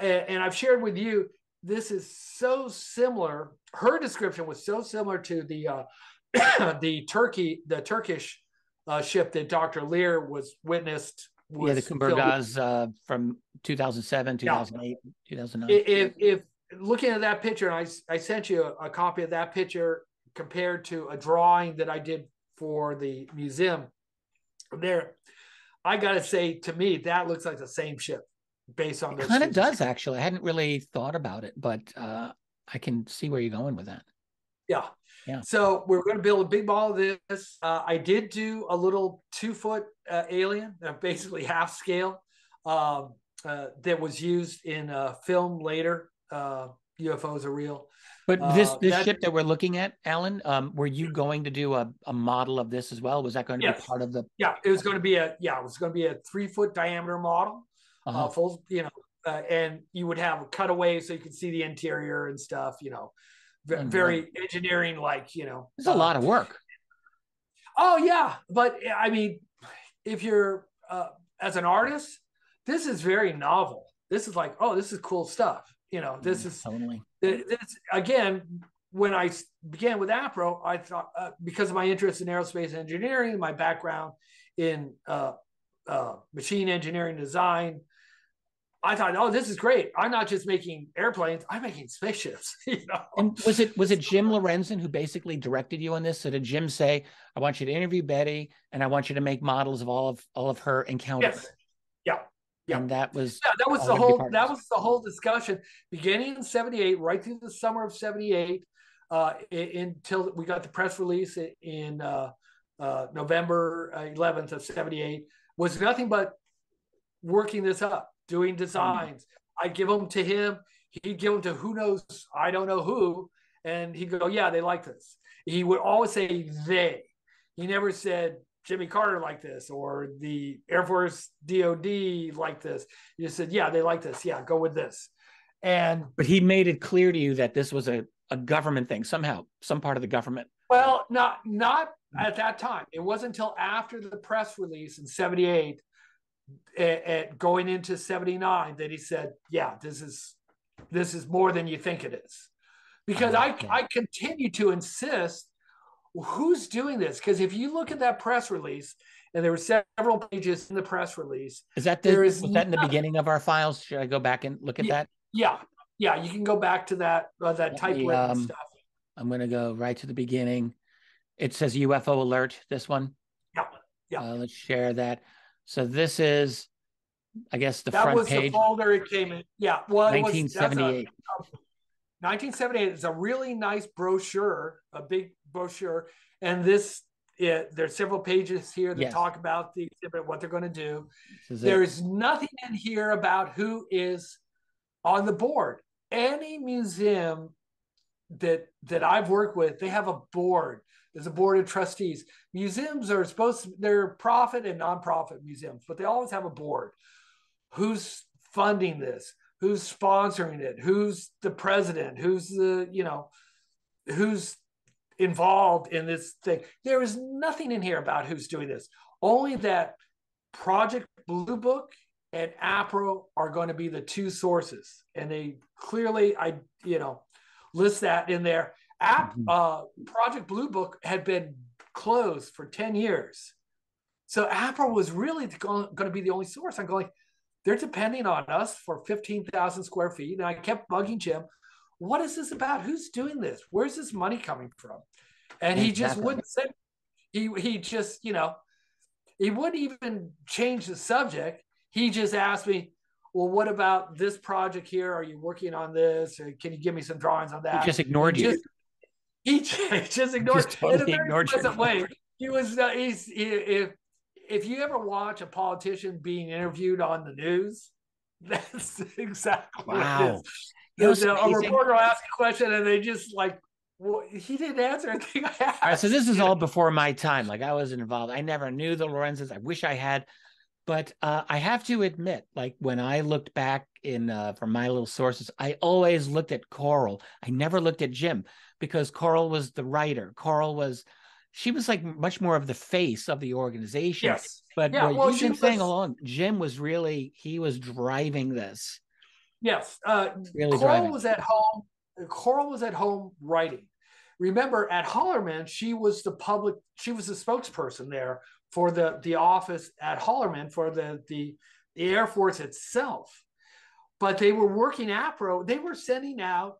and, and I've shared with you, this is so similar. Her description was so similar to the uh, the Turkey, the Turkish uh, ship that Dr. Lear was witnessed. Yeah, the filmed. Kumburgaz uh, from 2007, Yeah. 2008, 2009. if, if looking at that picture, and I, I sent you a, a copy of that picture compared to a drawing that I did for the museum there, I got to say, to me, that looks like the same ship based on it kind of does actually. I hadn't really thought about it, but uh, I can see where you're going with that. Yeah. Yeah. So we're going to build a big ball of this. Uh, I did do a little two foot uh, alien, uh, basically half scale, um, uh, that was used in a film later. Uh, UFOs are real. But this Uh, this that- ship that we're looking at, Alan, um, were you going to do a, a model of this as well? Was that going to be part of the? Yeah, it was going to be a yeah, it was going to be a three foot diameter model, uh uh, full, you know, uh, and you would have a cutaway so you could see the interior and stuff, you know, v- Oh, very engineering like, you know. It's a uh, lot of work. Oh yeah, but I mean, if you're uh, as an artist, this is very novel. This is like, oh, this is cool stuff. You know, this Mm, is totally. this again. when i began with APRO, I thought uh, because of my interest in aerospace engineering, my background in uh, uh, machine engineering design, I thought, oh, this is great. I'm not just making airplanes; I'm making spaceships. You know, And was it was it Jim Lorenzen who basically directed you on this? So did Jim say, "I want you to interview Betty, and I want you to make models of all of all of her encounters"? yes, yeah. yeah. And that was Yeah, that was the whole that was the whole discussion beginning in 78 right through the summer of 78 uh until we got the press release in uh, uh November uh, 11th of 78 was nothing but working this up doing designs I'd give them to him he'd give them to who knows I don't know who and he'd go yeah they like this he would always say they he never said Jimmy Carter like this or the Air Force DOD like this. He just said, yeah, they like this. Yeah, go with this. And But he made it clear to you that this was a, a government thing somehow, some part of the government. well, not not at that time. It wasn't until after the press release in 78 and going into 79 that he said, yeah, this is this is more than you think it is. Because I Okay. I continue to insist who's doing this? Because if you look at that press release, and there were several pages in the press release, Is that the, There is was that in the beginning of our files? Should I go back and look at Yeah. that? Yeah, yeah, you can go back to that uh, that typewritten um, stuff. I'm going to go right to the beginning. It says UFO alert. This one. Yeah, yeah. Uh, let's share that. So this is, I guess, the That front was the page, folder it came in. Yeah, well, it was that's a- um, 1978. 1978 is a really nice brochure, a big brochure, and this it, there's several pages here that Yes. talk about the exhibit, what they're going to do. There is nothing in here about who is on the board. Any museum that that I've worked with, they have a board. There's a board of trustees. Museums are supposed to, they're profit and nonprofit museums, but they always have a board. Who's funding this? Who's sponsoring it? Who's the president? Who's the, you know, who's involved in this thing? There is nothing in here about who's doing this. Only that Project Blue Book and APRO are going to be the two sources. And they clearly, I, you know, list that in there. App, Mhm. uh, Project Blue Book had been closed for 10 years. So APRO was really going to be the only source. I'm going, they're depending on us for 15,000 square feet. And I kept bugging Jim, what is this about? Who's doing this? Where's this money coming from? and he just wouldn't say. He he just you know, he wouldn't even change the subject. He just asked me, well, what about this project here? Are you working on this? Or can you give me some drawings on that? He just ignored he you. Just, he just ignored, just totally in a very pleasant way. He was uh, he's he, if if you ever watch a politician being interviewed on the news, that's exactly Wow. what it You know, it's a reporter will ask a question and they just like, well, he didn't answer anything I asked. All right, so this is all before my time. Like I wasn't involved. I never knew the Lorenzens. I wish I had, but uh, I have to admit, like when I looked back in uh, from my little sources, I always looked at Coral. I never looked at Jim because Coral was the writer. Coral was, she was like much more of the face of the organization. Yes. But Yeah, well, you've been saying along, Jim was really he was driving this. Yes. Uh, Really Coral driving. was at home. Coral was at home writing. Remember, at Holloman, she was the public. She was the spokesperson there for the the office at Holloman for the the, the Air Force itself. But they were working APRO. They were sending out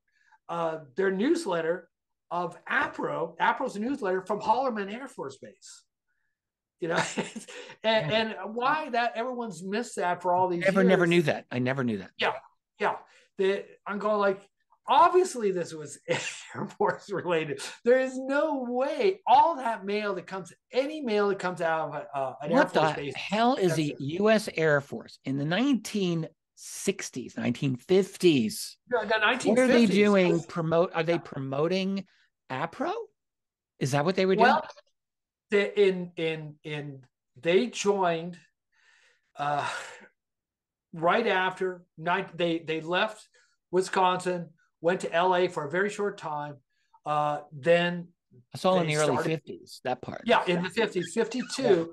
uh, their newsletter of APRO. APRO's newsletter from Holloman Air Force Base. You know, and, and why that everyone's missed that for all these Never, years never knew that. I never knew that. yeah the, i'm going like obviously this was air force related there is no way all that mail that comes any mail that comes out of uh, an air Force base. What the hell is the U.S. Air Force in the 1960s, 1950s? yeah, the 1950s What are they doing? Promote? Are they promoting APRO? Is that what they were doing? well in in in they joined uh right after nine they they left wisconsin went to la for a very short time uh then It's all in the early 50s. That part. Yeah, in the 50s, 52,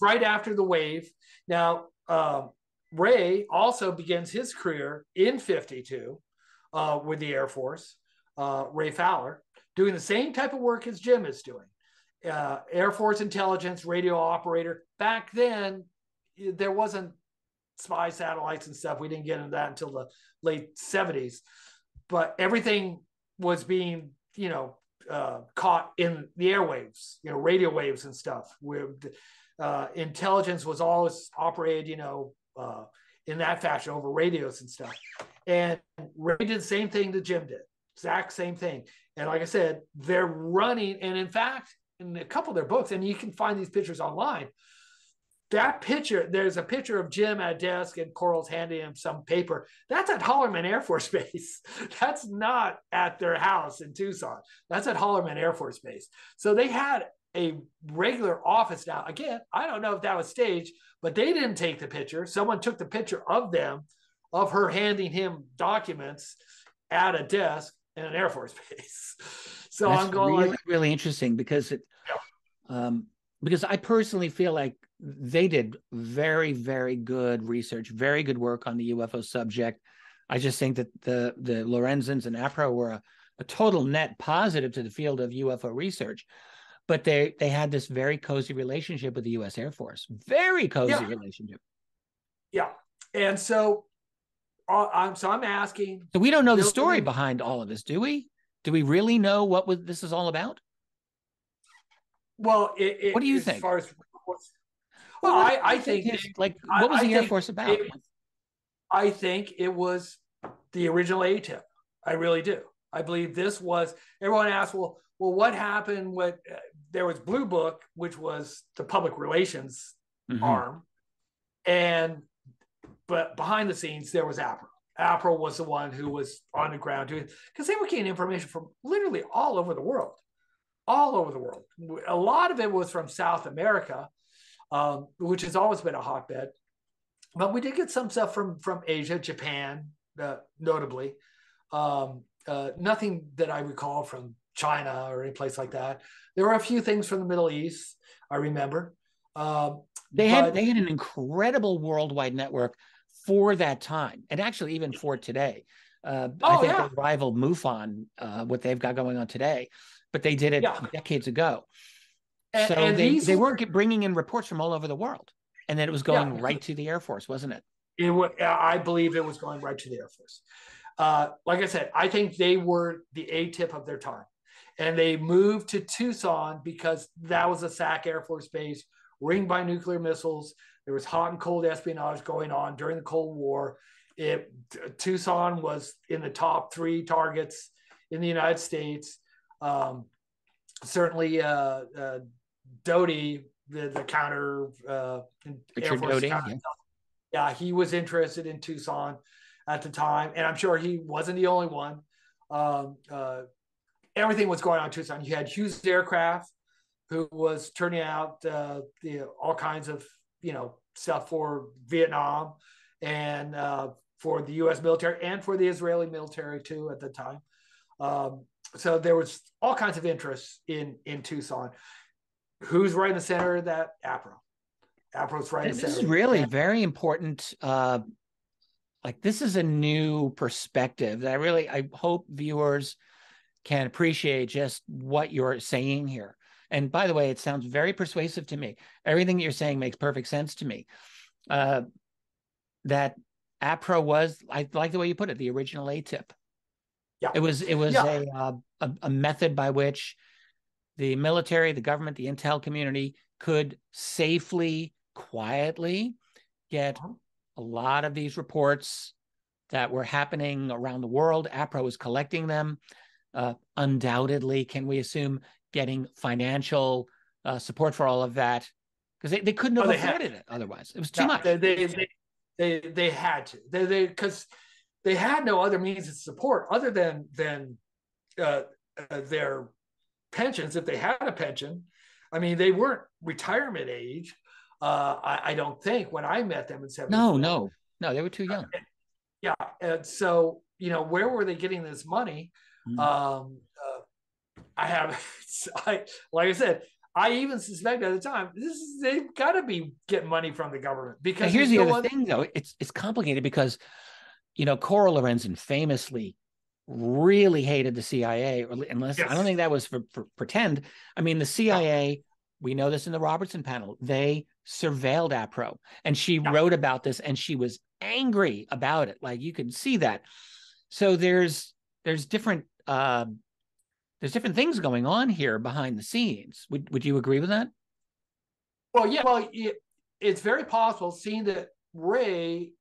right after the wave. Now, um, Ray also begins his career in 52 uh, with the Air Force, uh, Ray Fowler, doing the same type of work as Jim is doing. Uh, Air Force intelligence, radio operator. Back then, there wasn't spy satellites and stuff. We didn't get into that until the late 70s. But everything was being, you know, uh, caught in the airwaves, you know, radio waves and stuff. Where uh, intelligence was always operated, you know, uh, in that fashion over radios and stuff. And Ray did the same thing that Jim did, exact same thing. And like I said, they're running, and in fact, in a couple of their books, and you can find these pictures online. That picture, there's a picture of Jim at a desk and Coral's handing him some paper. That's at Holloman Air Force Base. That's not at their house in Tucson. That's at Holloman Air Force Base. So they had a regular office now. Again, I don't know if that was staged, but they didn't take the picture. Someone took the picture of them, of her handing him documents at a desk in an Air Force base. So That's I'm going really, like, really interesting because it, um, because I personally feel like they did very, very good research, very good work on the UFO subject. I just think that the the Lorenzens and APRO were a, a total net positive to the field of UFO research. But they they had this very cozy relationship with the U.S. Air Force, very cozy Yeah. relationship. yeah. And so uh, I'm so I'm asking, So we don't know the story behind all of this, do we? Do we really know what was, this is all about? well, it, it, What do you as think? far as well, I, I think his- like what was I the Air Force about? it- I think it was the original AATIP. I really do. I believe this was. Everyone asked, well, well, what happened? What uh, there was Blue Book, which was the public relations Mhm. arm, and but behind the scenes there was APRO. APRO was the one who was on the ground doing because they were getting information from literally all over the world, all over the world. A lot of it was from South America, um, which has always been a hotbed. But we did get some stuff from from Asia, Japan, uh, notably. Um, uh, nothing that I recall from China or any place like that. There were a few things from the Middle East. I remember. Um, They had but- they had an incredible worldwide network for that time, and actually even for today. Uh, I Oh, think yeah. they rivaled MUFON, uh, what they've got going on today, but they did it Yeah. decades ago. And- so and they, these they were- weren't bringing in reports from all over the world, and then it was going right to the Air Force, wasn't it? it wa- I believe it was going right to the Air Force. Uh, like I said, I think they were the AATIP of their time. and they moved to Tucson because that was a SAC Air Force Base ringed by nuclear missiles. There was hot and cold espionage going on during the Cold War. It, Tucson was in the top three targets in the United States. Um, certainly, uh, uh, Doughty, the, the counter uh, Air Force Doughty, counter, yeah. yeah, he was interested in Tucson at the time, and I'm sure he wasn't the only one. Um, uh, everything was going on in Tucson. You had Hughes Aircraft, who was turning out uh, the, all kinds of you know stuff for Vietnam and uh, for the U.S. military and for the Israeli military too at the time. Um, so there was all kinds of interest in in Tucson. Who's right in the center of that? APRO. APRO's right. This is really very important. Uh, like this is a new perspective that I really I hope viewers can appreciate just what you're saying here. And by the way, it sounds very persuasive to me. Everything you're saying makes perfect sense to me. Uh, that APRO was, I like the way you put it, the original AATIP. Yeah. It was it was yeah. a, uh, a, a method by which the military, the government, the intel community could safely, quietly get uh-huh. a lot of these reports that were happening around the world. APRO was collecting them. Uh, undoubtedly, can we assume getting financial uh, support for all of that? Because they, they couldn't have oh, afforded it otherwise. It was too much. They, they, they, they, had to. They they because they had no other means of support other than than uh, uh, their pensions if they had a pension. I mean, they weren't retirement age. Uh, I, I, don't think when I met them in seven. No, no, no, they were too young. yeah, and so you know, where were they getting this money? Mm-hmm. Um, I have, I like I said, I even suspect at the time this is they've got to be getting money from the government because now here's the other thing though it's it's complicated because you know Coral Lorenzen famously really hated the CIA, or unless yes. I don't think that was for, for, pretend. I mean, the CIA, we know this in the Robertson panel, they surveilled APRO, and she yeah. wrote about this, and she was angry about it. Like you can see that. So there's there's different uh, there's different things going on here behind the scenes. Would would you agree with that? Well, yeah. Well, it, it's very possible, seeing that Ray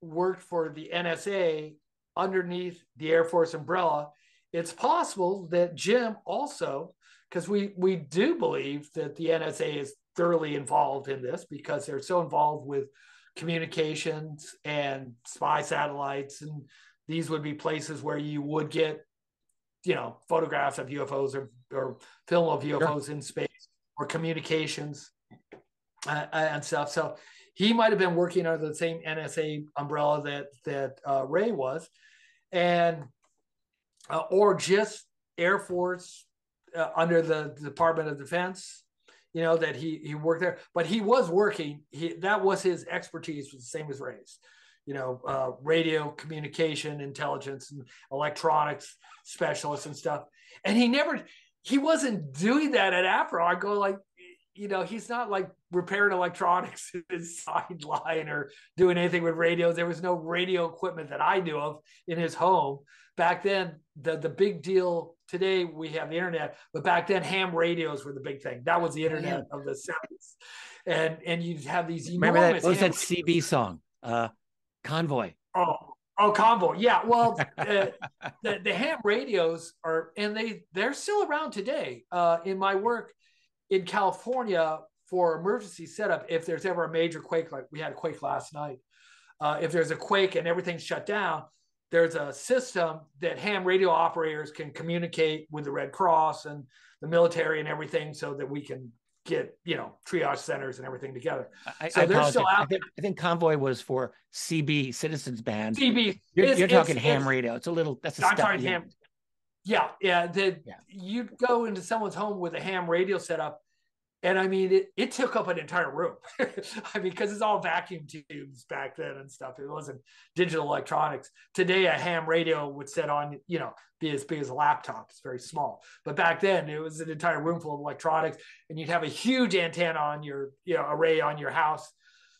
worked for the NSA underneath the Air Force umbrella. It's possible that Jim also, because we we do believe that the NSA is thoroughly involved in this because they're so involved with communications and spy satellites, and these would be places where you would get, you know, photographs of UFOs or, or film of UFOs sure. in space or communications uh, and stuff. So he might have been working under the same NSA umbrella that that uh, Ray was, and uh, or just Air Force uh, under the Department of Defense. You know that he he worked there, but he was working. He that was his expertise, was the same as Ray's. You know, uh, radio communication, intelligence, and electronics specialists and stuff. And he never, he wasn't doing that at APRO. I go like, you know, he's not like repairing electronics in his sideline or doing anything with radios. There was no radio equipment that I knew of in his home. Back then, the, the big deal today we have the internet, but back then ham radios were the big thing. That was the internet yeah. of the 70s. And and you'd have these Remember that what was that CB song? Uh Convoy. Oh, Oh, Convoy. Yeah. Well, uh, the, the ham radios are, and they they're still around today. Uh, in my work, in California for emergency setup, if there's ever a major quake, like we had a quake last night, uh, if there's a quake and everything's shut down, there's a system that ham radio operators can communicate with the Red Cross and the military and everything so that we can get you know triage centers and everything together. I, so I they're still out I think, I think, Convoy was for CB Citizens Band. CB. You're, it's, you're talking it's, ham radio. It's a little. That's a I'm talking ham. Yeah, yeah. The, yeah. You'd go into someone's home with a ham radio setup, and I mean, it, it took up an entire room. I mean, because it's all vacuum tubes back then and stuff. It wasn't digital electronics. Today, a ham radio would set on, you know, be as big as a laptop. It's very small. But back then, it was an entire room full of electronics, and you'd have a huge antenna on your, you know, array on your house.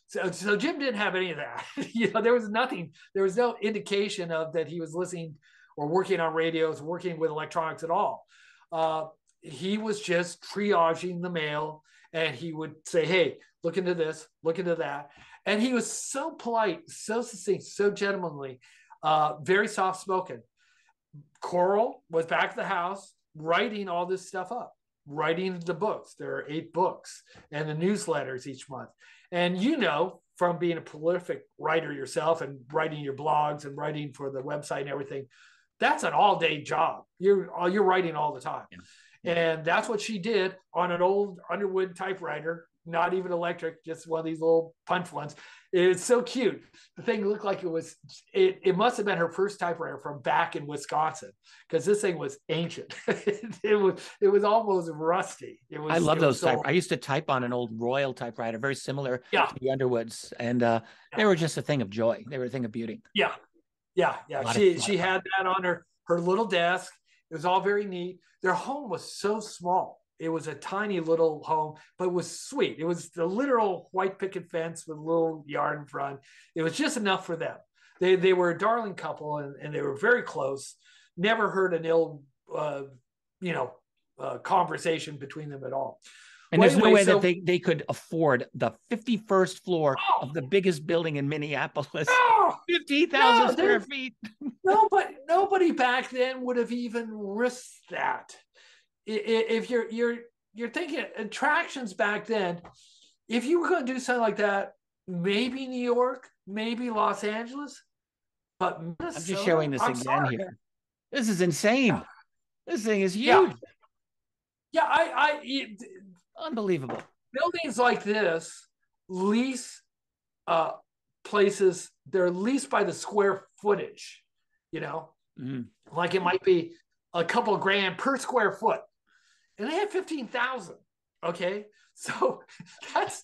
So, so Jim didn't have any of that. you know, there was nothing. There was no indication of that he was listening or working on radios, working with electronics at all. uh, he was just triaging the mail and he would say, Hey, look into this, look into that. And he was so polite, so succinct, so gentlemanly, uh, very soft spoken. Coral was back at the house writing all this stuff up, writing the books. There are eight books and the newsletters each month. And you know, from being a prolific writer yourself and writing your blogs and writing for the website and everything, that's an all day job. You're you're writing all the time. Yeah. And that's what she did on an old Underwood typewriter, not even electric, just one of these little punch ones. It's so cute. The thing looked like it was, it, it must have been her first typewriter from back in Wisconsin because this thing was ancient. it, was it was almost rusty. It was, I love those so, type. I used to type on an old Royal typewriter, very similar yeah. to the Underwoods. And uh, yeah. they were just a thing of joy. They were a thing of beauty. Yeah. Yeah. Yeah. She, of, she had that on her, her little desk. It was all very neat. Their home was so small. It was a tiny little home, but it was sweet. It was the literal white picket fence with a little yard in front. It was just enough for them. They, they were a darling couple and, and they were very close. Never heard an ill, uh, you know, uh, conversation between them at all. And well, there's anyway, no way so, that they, they could afford the 51st floor oh, of the biggest building in Minneapolis. No, 50,000 no, square feet. nobody, nobody back then would have even risked that. If you're you're you're thinking attractions back then, if you were going to do something like that, maybe New York, maybe Los Angeles, but Minnesota, I'm just showing this I'm again sorry. here. This is insane. This thing is huge. Yeah, yeah I, I, Unbelievable. Buildings like this lease uh, places, they're leased by the square footage, you know, mm. like it might be a couple grand per square foot. And they had 15,000. Okay. So that's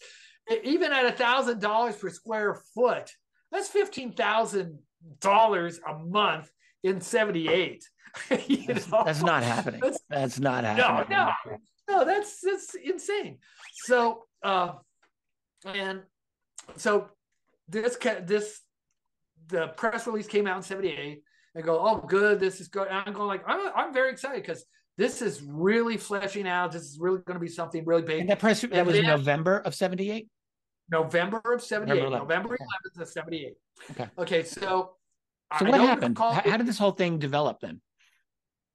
even at a thousand dollars per square foot, that's $15,000 a month in 78. that's, that's, not happening. That's, that's not happening. No, no, no, that's that's insane. So, uh, and so this this the press release came out in '78. I go, oh, good, this is good. And I'm going like, I'm, I'm very excited because this is really fleshing out. This is really going to be something really big. And that press that was then, November of '78. November of '78. November 11th, November 11th of '78. Okay. Okay. So. So I what happened? How, how did this whole thing develop then?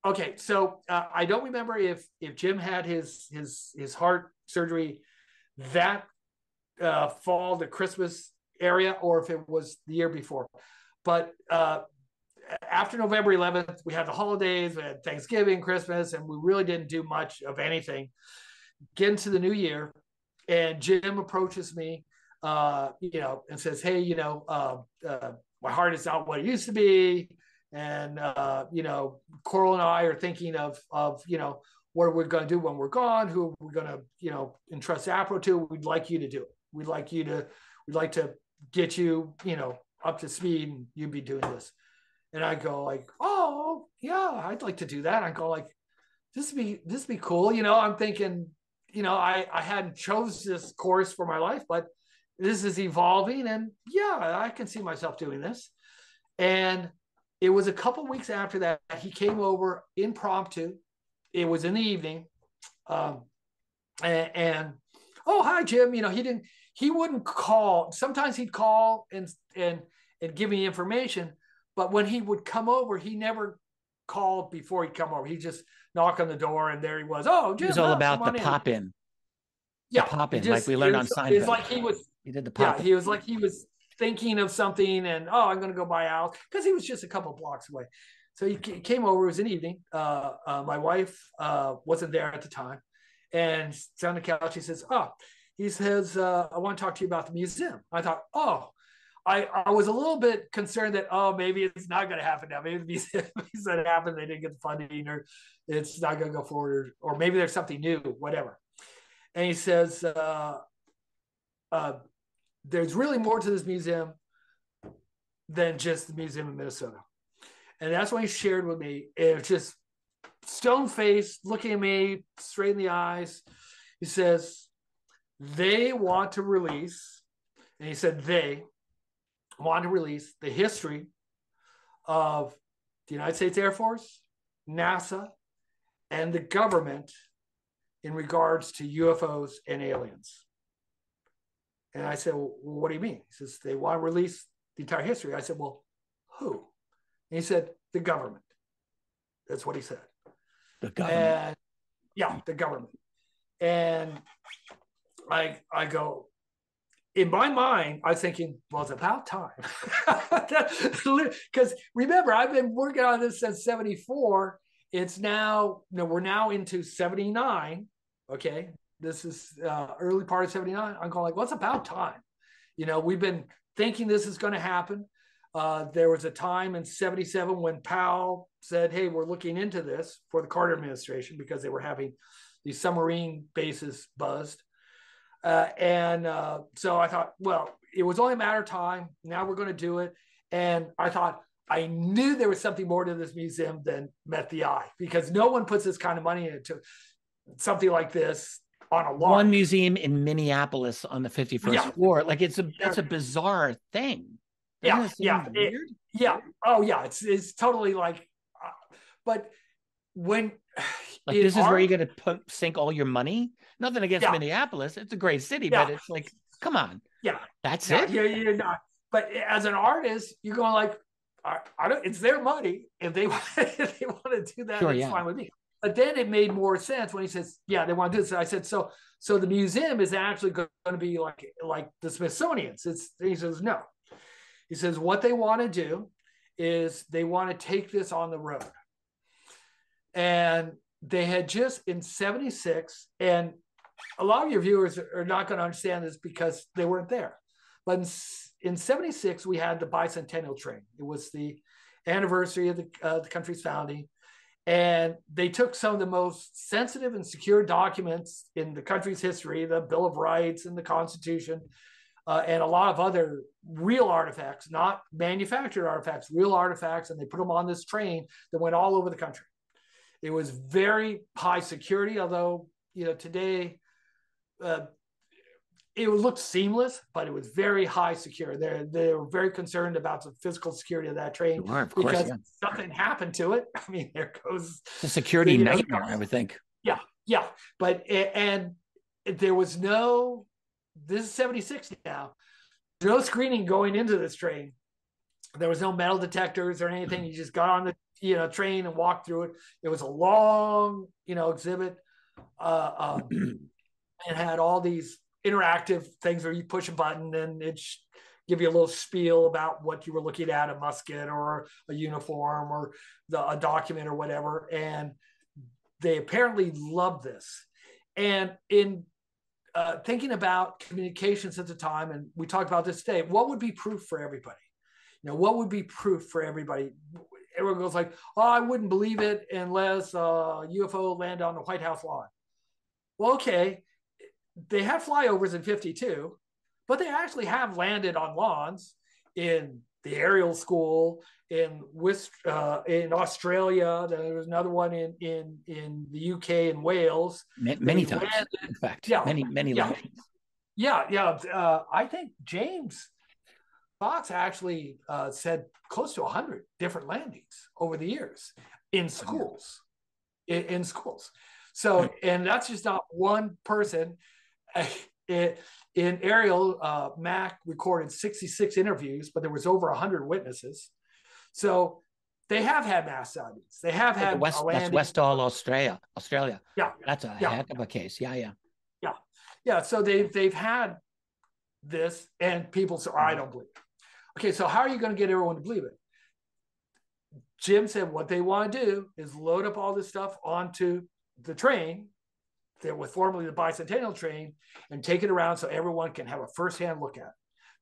okay so uh, i don't remember if if jim had his his his heart surgery that uh, fall to christmas area or if it was the year before. But uh, after november 11th we had the holidays we had thanksgiving christmas and we really didn't do much of anything. Get into the new year and jim approaches me uh, you know and says hey you know uh, uh, my heart is not what it used to be. And uh, you know coral and i are thinking of of you know what are we going to do when we're gone? Who are we're going to you know entrust apro to? We'd like you to do it. We'd like you to we'd like to get you you know up to speed and you'd be doing this. And i go like oh yeah i'd like to do that. I go like this would be this be cool. You know i'm thinking you know i i hadn't chose this course for my life but this is evolving and yeah i can see myself doing this. And it was a couple weeks after that he came over impromptu. It was in the evening, um, and, and oh hi Jim, you know he didn't he wouldn't call. Sometimes he'd call and and and give me information, but when he would come over, he never called before he'd come over. He just knock on the door, and there he was. Oh, Jim, it was all about the pop in. Yeah, pop in, like we learned was, on Seinfeld. It's like he was. He did the pop. Yeah, he was like he was thinking of something and oh i'm going to go buy a house because he was just a couple blocks away so he came over it was an evening uh, uh, my wife uh, wasn't there at the time and sat on the couch he says oh he says uh, i want to talk to you about the museum i thought oh I, I was a little bit concerned that oh maybe it's not going to happen now maybe the museum said it happened they didn't get the funding or it's not going to go forward or, or maybe there's something new whatever and he says uh, uh, there's really more to this museum than just the museum in Minnesota. And that's when he shared with me. It's just stone faced, looking at me straight in the eyes. He says, they want to release, and he said they want to release the history of the United States Air Force, NASA, and the government in regards to UFOs and aliens. And I said, well, what do you mean? He says, they want to release the entire history. I said, well, who? And he said, the government. That's what he said. The government. And yeah, the government. And I I go, in my mind, I was thinking, well, it's about time. Because remember, I've been working on this since 74. It's now, you know, we're now into 79. Okay. This is uh, early part of 79. I'm going like, well, it's about time. You know, we've been thinking this is going to happen. Uh, there was a time in 77 when Powell said, hey, we're looking into this for the Carter administration because they were having these submarine bases buzzed. Uh, and uh, so I thought, well, it was only a matter of time. Now we're going to do it. And I thought, I knew there was something more to this museum than met the eye because no one puts this kind of money into something like this on a lawn. One museum in Minneapolis on the 51st Yeah. floor. Like it's a it's a bizarre thing. Doesn't Yeah, yeah, it- Yeah. Oh, yeah. It's it's totally like, uh, but when like this is where you're going to put sink all your money. Nothing against Yeah. Minneapolis; it's a great city, Yeah. but it's like, come on, yeah that's yeah, it. yeah, you're not. But as an artist, you're going like, I, I don't. It's their money. If they want, if they want to do that, Sure, it's fine with me. But then it made more sense when he says, "Yeah, they want to do this." I said, "So, so the museum is actually going to be like like the Smithsonian's." It's he says, "No." He says, "What they want to do is they want to take this on the road." And they had just in 76 and a lot of your viewers are not going to understand this because they weren't there. But in, in 76, we had the bicentennial train. It was the anniversary of the, uh, the country's founding. And they took some of the most sensitive and secure documents in the country's history, the Bill of Rights and the Constitution, uh, and a lot of other real artifacts, not manufactured artifacts, real artifacts, and they put them on this train that went all over the country. It was very high security, although you know today uh, it looked seamless, but it was very high secure. They they were very concerned about the physical security of that train Sure, of course, because yeah. something happened to it. I mean, there goes It's a security you know, nightmare, I would think. yeah, yeah, but and there was no. This is seventy six now. No screening going into this train. There was no metal detectors or anything. You just got on the you know train and walked through it. It was a long you know exhibit. Uh, um, and had all these interactive things where you push a button and it give you a little spiel about what you were looking at a musket or a uniform or the, a document or whatever. And they apparently loved this. And in uh, thinking about communications at the time and we talked about this today what would be proof for everybody? You know what would be proof for everybody? Everyone goes like oh i wouldn't believe it unless uh, ufo landed on the white house lawn. Well okay they had flyovers in 52 but they actually have landed on lawns in the Ariel School in West, uh, in Australia. There was another one in in in the UK and Wales. Ma- Many times, landed- in fact, Yeah, many many yeah. landings. Yeah, yeah. Uh, I think James Fox actually uh, said close to 100 different landings over the years in schools. In, in schools. So, and that's just not one person. In, in Ariel, uh, Mack recorded 66 interviews, but there was over 100 witnesses. So they have had mass sightings. They have had West, that's. Westall, Australia. Australia. Yeah, That's a yeah. heck of a case. Yeah, yeah, yeah. Yeah, so they've they've had this, and people say, "I don't believe." it." Okay, so how are you going to get everyone to believe it? Jim said what they want to do is load up all this stuff onto the train that was formerly the bicentennial train and take it around so everyone can have a firsthand look at it.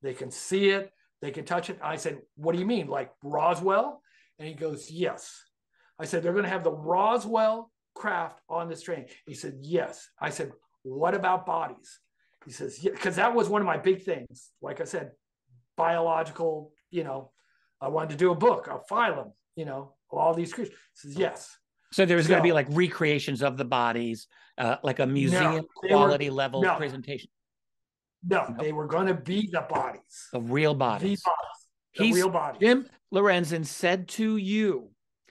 They can see it, they can touch it. I said, What do you mean? Like Roswell? And he goes, Yes. I said, They're going to have the Roswell craft on this train. He said, Yes. I said, What about bodies? He says, Yeah, because that was one of my big things. Like I said, biological, you know, I wanted to do a book, a phylum, you know, all these creatures. He says, Yes. So there was going to be like recreations of the bodies, uh, like a museum were- quality level no. presentation No, they were going to be the bodies. the real bodies. The bodies. The real bodies. Jim Lorenzen said to you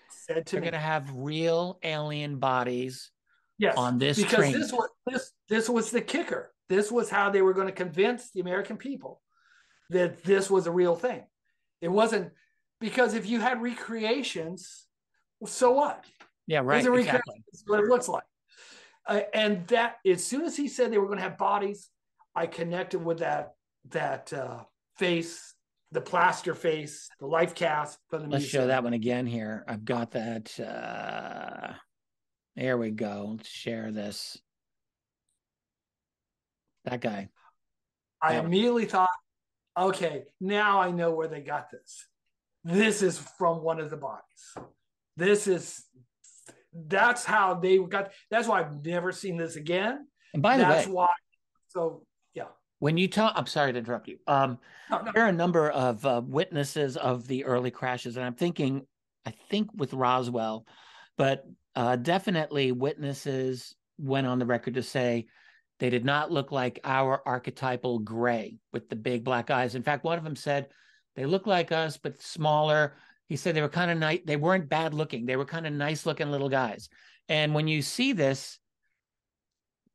said to they're going to have real alien bodies yes, on this because train. this was this this was the kicker. This was how they were going to convince the American people that this was a real thing. It wasn't because if you had recreations, so what? Yeah, right. These are Exactly. what it looks like. Uh, and that as soon as he said they were going to have bodies, I connected with that that uh, face, the plaster face, the life cast from the Let's museum. show that one again here. I've got that. Uh, there we go. Let's share this. That guy. I Yeah. immediately thought, okay, now I know where they got this. This is from one of the bodies. This is that's how they got. That's why I've never seen this again. And by the that's way, why. So yeah, when you talk, I'm sorry to interrupt you. Um, no, no, there are a number of uh, witnesses of the early crashes, and I'm thinking, I think with Roswell, but uh, definitely witnesses went on the record to say they did not look like our archetypal gray with the big black eyes. In fact, one of them said they look like us but smaller. He said they were kind of nice. They weren't bad looking. They were kind of nice looking little guys. And when you see this,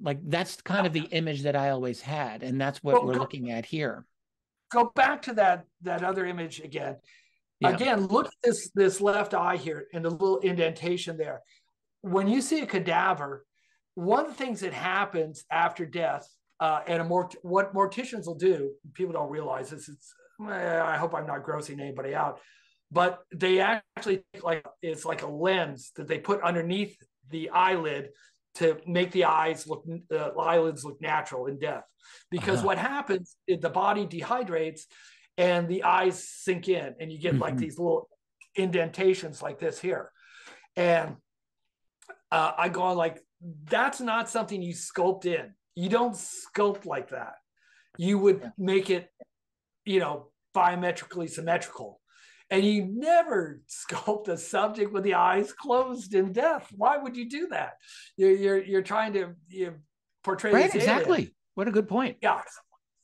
like that's kind of the image that I always had, and that's what Well, we're go- looking at here. go back to that that other image again. Yeah. Again, look at this this left eye here and the little indentation there. When you see a cadaver, one of the things that happens after death, uh, and a mort- what morticians will do, people don't realize this. It's I hope I'm not grossing anybody out, but they actually like it's like a lens that they put underneath the eyelid to make the eyes look uh, eyelids look natural in death. Because Uh-huh. what happens is the body dehydrates and the eyes sink in, and you get like Mhm. these little indentations like this here. And uh, I go on like that's not something you sculpt in. You don't sculpt like that. You would Yeah. make it, you know, biometrically symmetrical. And you never sculpt a subject with the eyes closed in death. Why would you do that? You're you're, you're trying to you portray Right, this alien. exactly. What a good point. Yeah,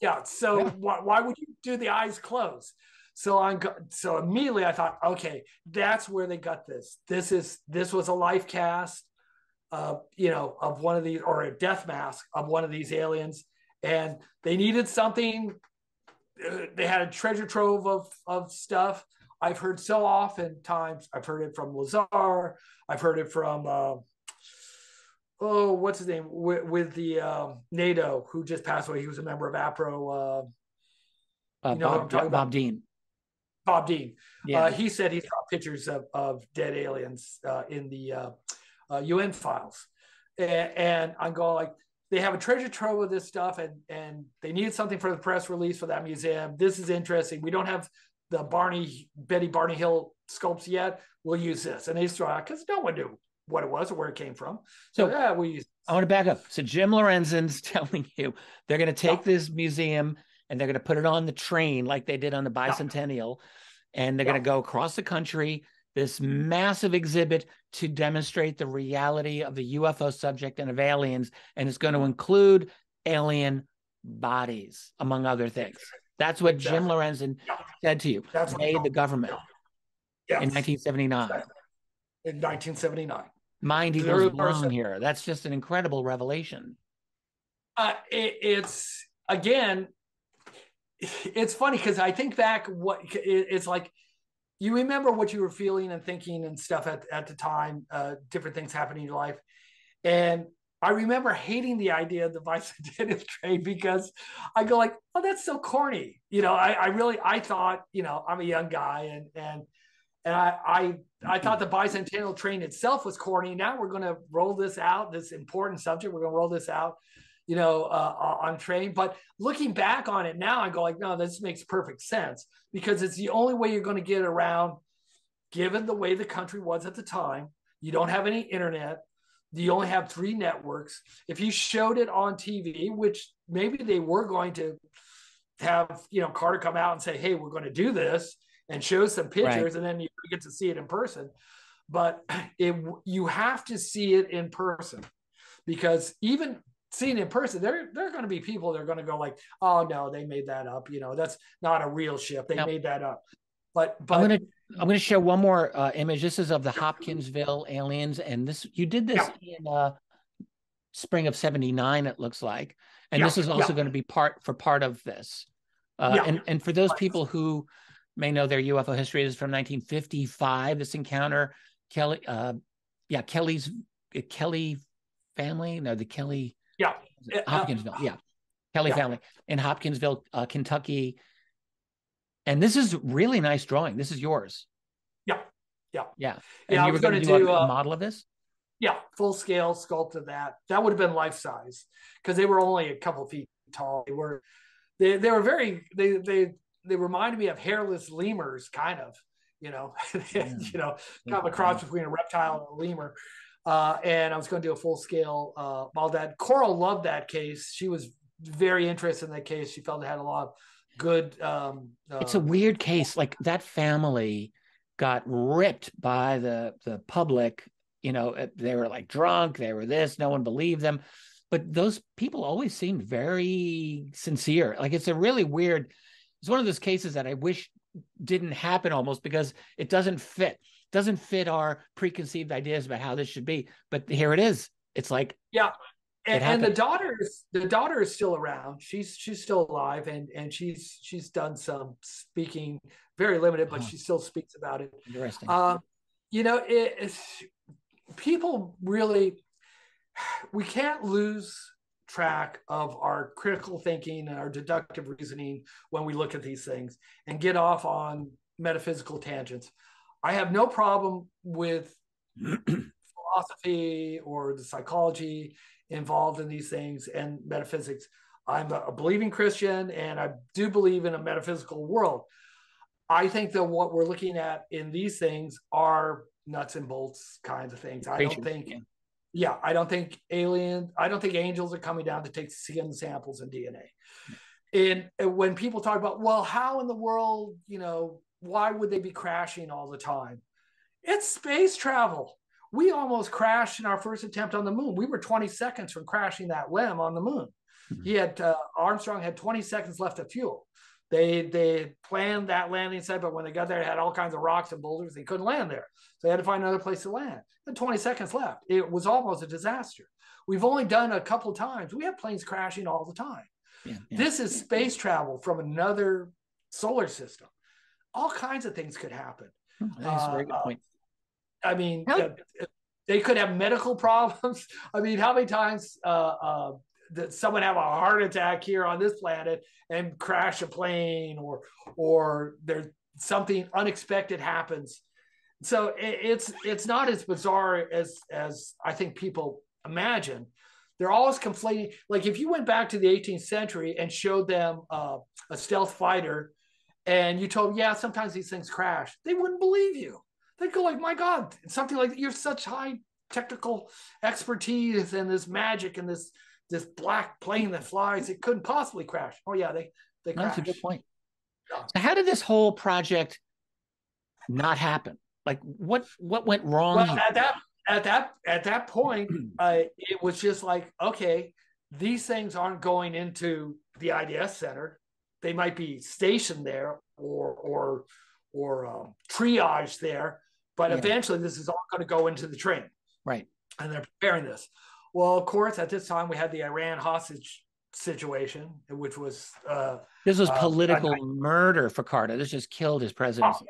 yeah. So Yeah. Why, why would you do the eyes closed? So I'm go- so immediately I thought, okay, that's where they got this. This is this was a life cast, uh, you know, of one of these or a death mask of one of these aliens, and they needed something. uh, They had a treasure trove of of stuff. I've heard so often times. I've heard it from Lazar. I've heard it from. Uh, oh, what's his name with, with the um, NATO who just passed away? He was a member of APRO. Uh, Uh, You know what I'm Bob, talking Bob about? Dean. Bob Dean. Yeah. Uh, he said he saw pictures of, of dead aliens uh, in the uh, uh, UN files, and, and I'm going like they have a treasure trove of this stuff, and and they needed something for the press release for that museum. This is interesting. We don't have the Barney Betty Barney Hill sculpts yet. We'll use this, and they throw out because no one knew what it was or where it came from. So, So- yeah, we use. I want to back up. So Jim Lorenzen's telling you they're going to take this museum and they're going to put it on the train like they did on the bicentennial, and they're going to go across the country. This massive exhibit to demonstrate the reality of the UFO subject and of aliens, and it's going to include alien bodies, among other things. That's what Jim Lorenzen Yeah. said to you. That's what Made the government Yes, in 1979. in 1979. Mind he goes here. That's just an incredible revelation. uh, it, it's again it's funny because i think back what it, it's like you remember what you were feeling and thinking and stuff at, at the time uh, different things happening in your life and i remember hating the idea of the bicentennial train because i go like oh that's so corny you know I, I really i thought you know i'm a young guy and and and I, I I thought the bicentennial train itself was corny. Now we're going to roll this out, this important subject. We're going to roll this out, you know, uh, on train. But looking back on it now, I go like, no, this makes perfect sense because it's the only way you're going to get around, given the way the country was at the time. You don't have any internet. You only have three networks. If you showed it on TV, which maybe they were going to have, you know, Carter come out and say, hey, we're going to do this and show some pictures, and then you get to see it in person. But it, you have to see it in person because even seeing it in person, there there are going to be people that are going to go like, "Oh no, they made that up." You know, that's not a real ship. They made that up. But I'm but gonna I'm going to show one more uh, image. This is of the Hopkinsville aliens, and this you did this yeah. in uh, spring of '79. It looks like, and yeah. this is also yeah. going to be part for part of this. Uh, and and for those people who may know their UFO history, is from 1955. This encounter, Kelly, uh, yeah, Kelly's uh, Kelly family, no, the Kelly, yeah, Hopkinsville, yeah, Kelly family in Hopkinsville, uh, Kentucky and this is really nice drawing. This is yours. Yeah. Yeah. Yeah. And yeah, you were going to do, do a, a, model of this? Yeah, full scale sculpt of that. That would have been life size because they were only a couple feet tall. They were they they were very they they they reminded me of hairless lemurs, kind of, you know, yeah. you know, kind of a cross between a reptile and a lemur. Uh, and I was going to do a full scale uh, model that. Coral loved that case. She was very interested in that case. She felt it had a lot of good. Um, uh, it's a weird case. Like that family got ripped by the the public. You know, they were like drunk. They were this. No one believed them. But those people always seemed very sincere. Like it's a really weird. It's one of those cases that I wish didn't happen almost because it doesn't fit doesn't fit our preconceived ideas about how this should be but here it is it's like yeah and, and, the daughter is the daughter is still around. She's she's still alive, and and she's she's done some speaking, very limited, but oh. she still speaks about it. Interesting. Um, you know, it, people really we can't lose track of our critical thinking and our deductive reasoning when we look at these things and get off on metaphysical tangents. I have no problem with philosophy or the psychology involved in these things and metaphysics. I'm a believing Christian and I do believe in a metaphysical world. I think that what we're looking at in these things are nuts and bolts kinds of things. I don't think, yeah, I don't think alien, I don't think angels are coming down to take skin samples and DNA. And when people talk about, well, how in the world, you know, why would they be crashing all the time? It's space travel we almost crashed in our first attempt on the moon. We were 20 seconds from crashing that LEM on the moon. Mm-hmm. He had uh, Armstrong had 20 seconds left of fuel. They they planned that landing site, but when they got there, it had all kinds of rocks and boulders. They couldn't land there, so they had to find another place to land. And 20 seconds left. It was almost a disaster. We've only done a couple times. We have planes crashing all the time. Yeah, yeah. This is space travel from another solar system. All kinds of things could happen. Hmm, that's uh, a very good uh, point. I mean, uh, they could have medical problems. I mean, how many times uh, uh, did someone have a heart attack here on this planet and crash a plane, or or there's something unexpected happens? So it, it's it's not as bizarre as as I think people imagine. They're always conflating. Like if you went back to the 18th century and showed them uh, a stealth fighter, and you told them, yeah, sometimes these things crash, they wouldn't believe you they go like, my God, something like you're such high technical expertise and this magic and this this black plane that flies, it couldn't possibly crash. Oh yeah, they they crash. That's a good point. So how did this whole project not happen? Like what what went wrong? Well, at that at that at that point, uh, it was just like, okay, these things aren't going into the IDS center. They might be stationed there or or or um, triage there, but yeah. eventually, this is all going to go into the train. Right. And they're preparing this. Well, of course, at this time, we had the Iran hostage situation, which was. Uh, this was uh, political uh, murder for Carter. This just killed his presidency.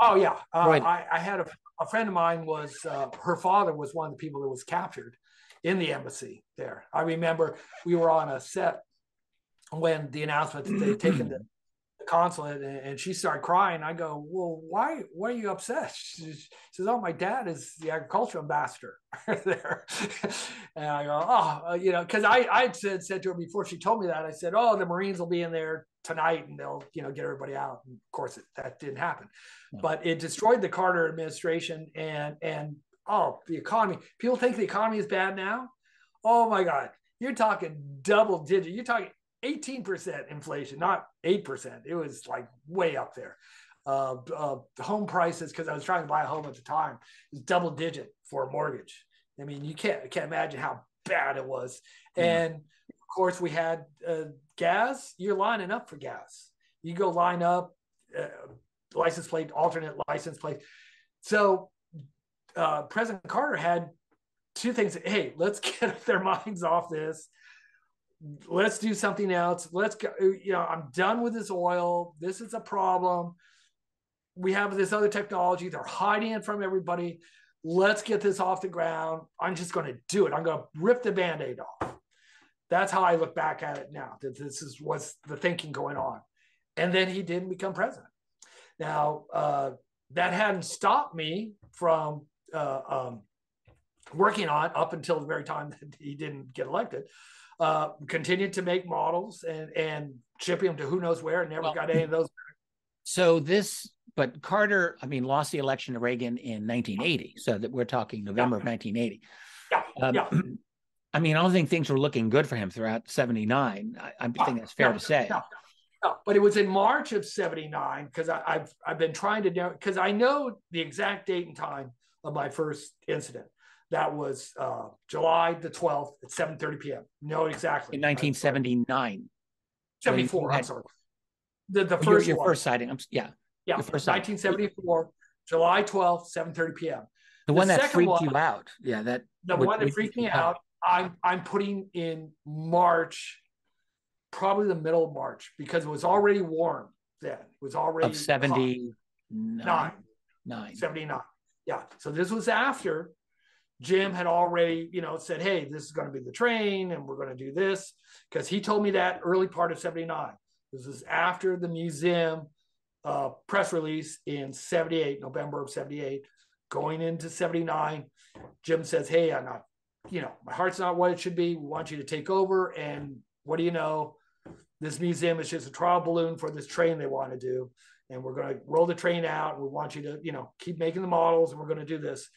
Oh, oh yeah. Uh, right. I, I, had a, a, friend of mine was, uh, her father was one of the people that was captured in the embassy there. I remember we were on a set when the announcement that they'd taken the the consulate and, she started crying. I go, well, why, why are you upset? She, says, oh, my dad is the agriculture ambassador there. and I go, oh, uh, you know, cause I, I said, said to her before she told me that, I said, oh, the Marines will be in there tonight and they'll, you know, get everybody out. And of course it, that didn't happen, yeah. but it destroyed the Carter administration and, and, oh, the economy. People think the economy is bad now. Oh my God. You're talking double digit. You're talking 18% inflation, not 8%. It was like way up there. Uh, uh, home prices, because I was trying to buy a home at the time, is double digit for a mortgage. I mean, you can't can't imagine how bad it was. And of course, we had uh, gas. You're lining up for gas. You go line up. Uh, license plate, alternate license plate. So uh, President Carter had two things. Hey, let's get their minds off this. Let's do something else. Let's go. You know, I'm done with this oil. This is a problem. We have this other technology. They're hiding it from everybody. Let's get this off the ground. I'm just going to do it. I'm going to rip the band aid off. That's how I look back at it now. That this is what's the thinking going on. And then he didn't become president. Now, uh, that hadn't stopped me from uh, um, working on up until the very time that he didn't get elected. Uh, continued to make models and and shipping them to who knows where, and never well, got any of those. So this, but Carter, I mean, lost the election to Reagan in 1980. So that we're talking November yeah. of 1980. Yeah. Um, yeah. I mean, I don't think things were looking good for him throughout 79. I, I think that's fair to say. No, but it was in March of 79 because I've I've been trying to know because I know the exact date and time of my first incident. That was uh, July the 12th at 7:30 p.m. No, exactly. In 1979. 74. Had, I'm sorry. The the first your, your first sighting. I'm, yeah. Yeah. Your first 1974, July 12th, 7:30 p.m. The, the one that freaked one, you out. Yeah, that the would, one that freaked me out. I'm I'm putting in March probably the middle of March because it was already warm then. It was already of 79. Nine. 79. Yeah. So this was after Jim had already, you know, said, hey, this is going to be the train and we're going to do this. Because he told me that early part of 79. This is after the museum uh, press release in 78, November of 78. Going into 79, Jim says, hey, I'm not, you know, my heart's not what it should be. We want you to take over. And what do you know? this museum is just a trial balloon for this train they want to do and we're going to roll the train out we want you to you know keep making the models and we're going to do this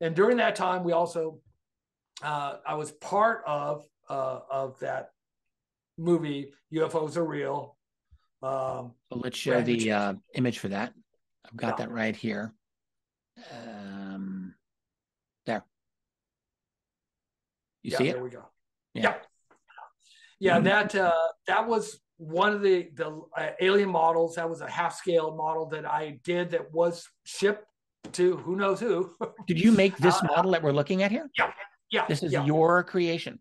and during that time we also uh, i was part of uh, of that movie ufos are real um, well, let's show the uh, image for that i've got yeah. that right here um, there you yeah, see it there we go yeah. yeah yeah, mm-hmm. that uh, that was one of the the uh, alien models. That was a half scale model that I did that was shipped to who knows who. Did you make this uh, model that we're looking at here? Yeah, yeah. This is yeah. your creation.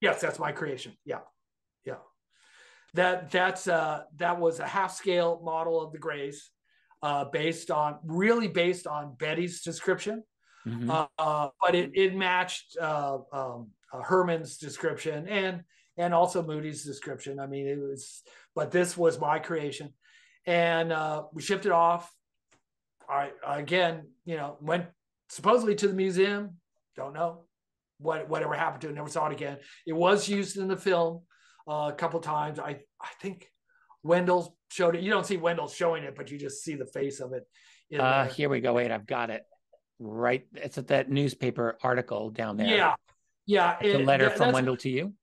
Yes, that's my creation. Yeah, yeah. That that's uh that was a half scale model of the Greys, uh, based on really based on Betty's description. Mm-hmm. Uh, uh, but it, it matched uh, um, uh, Herman's description and and also Moody's description. I mean, it was, but this was my creation, and uh, we shipped it off. I again, you know, went supposedly to the museum. Don't know what whatever happened to it. Never saw it again. It was used in the film uh, a couple times. I I think Wendell showed it. You don't see Wendell showing it, but you just see the face of it. Uh, here we go. Wait, I've got it. Right, it's at that newspaper article down there. Yeah, yeah. It's it, a letter from Wendell to you.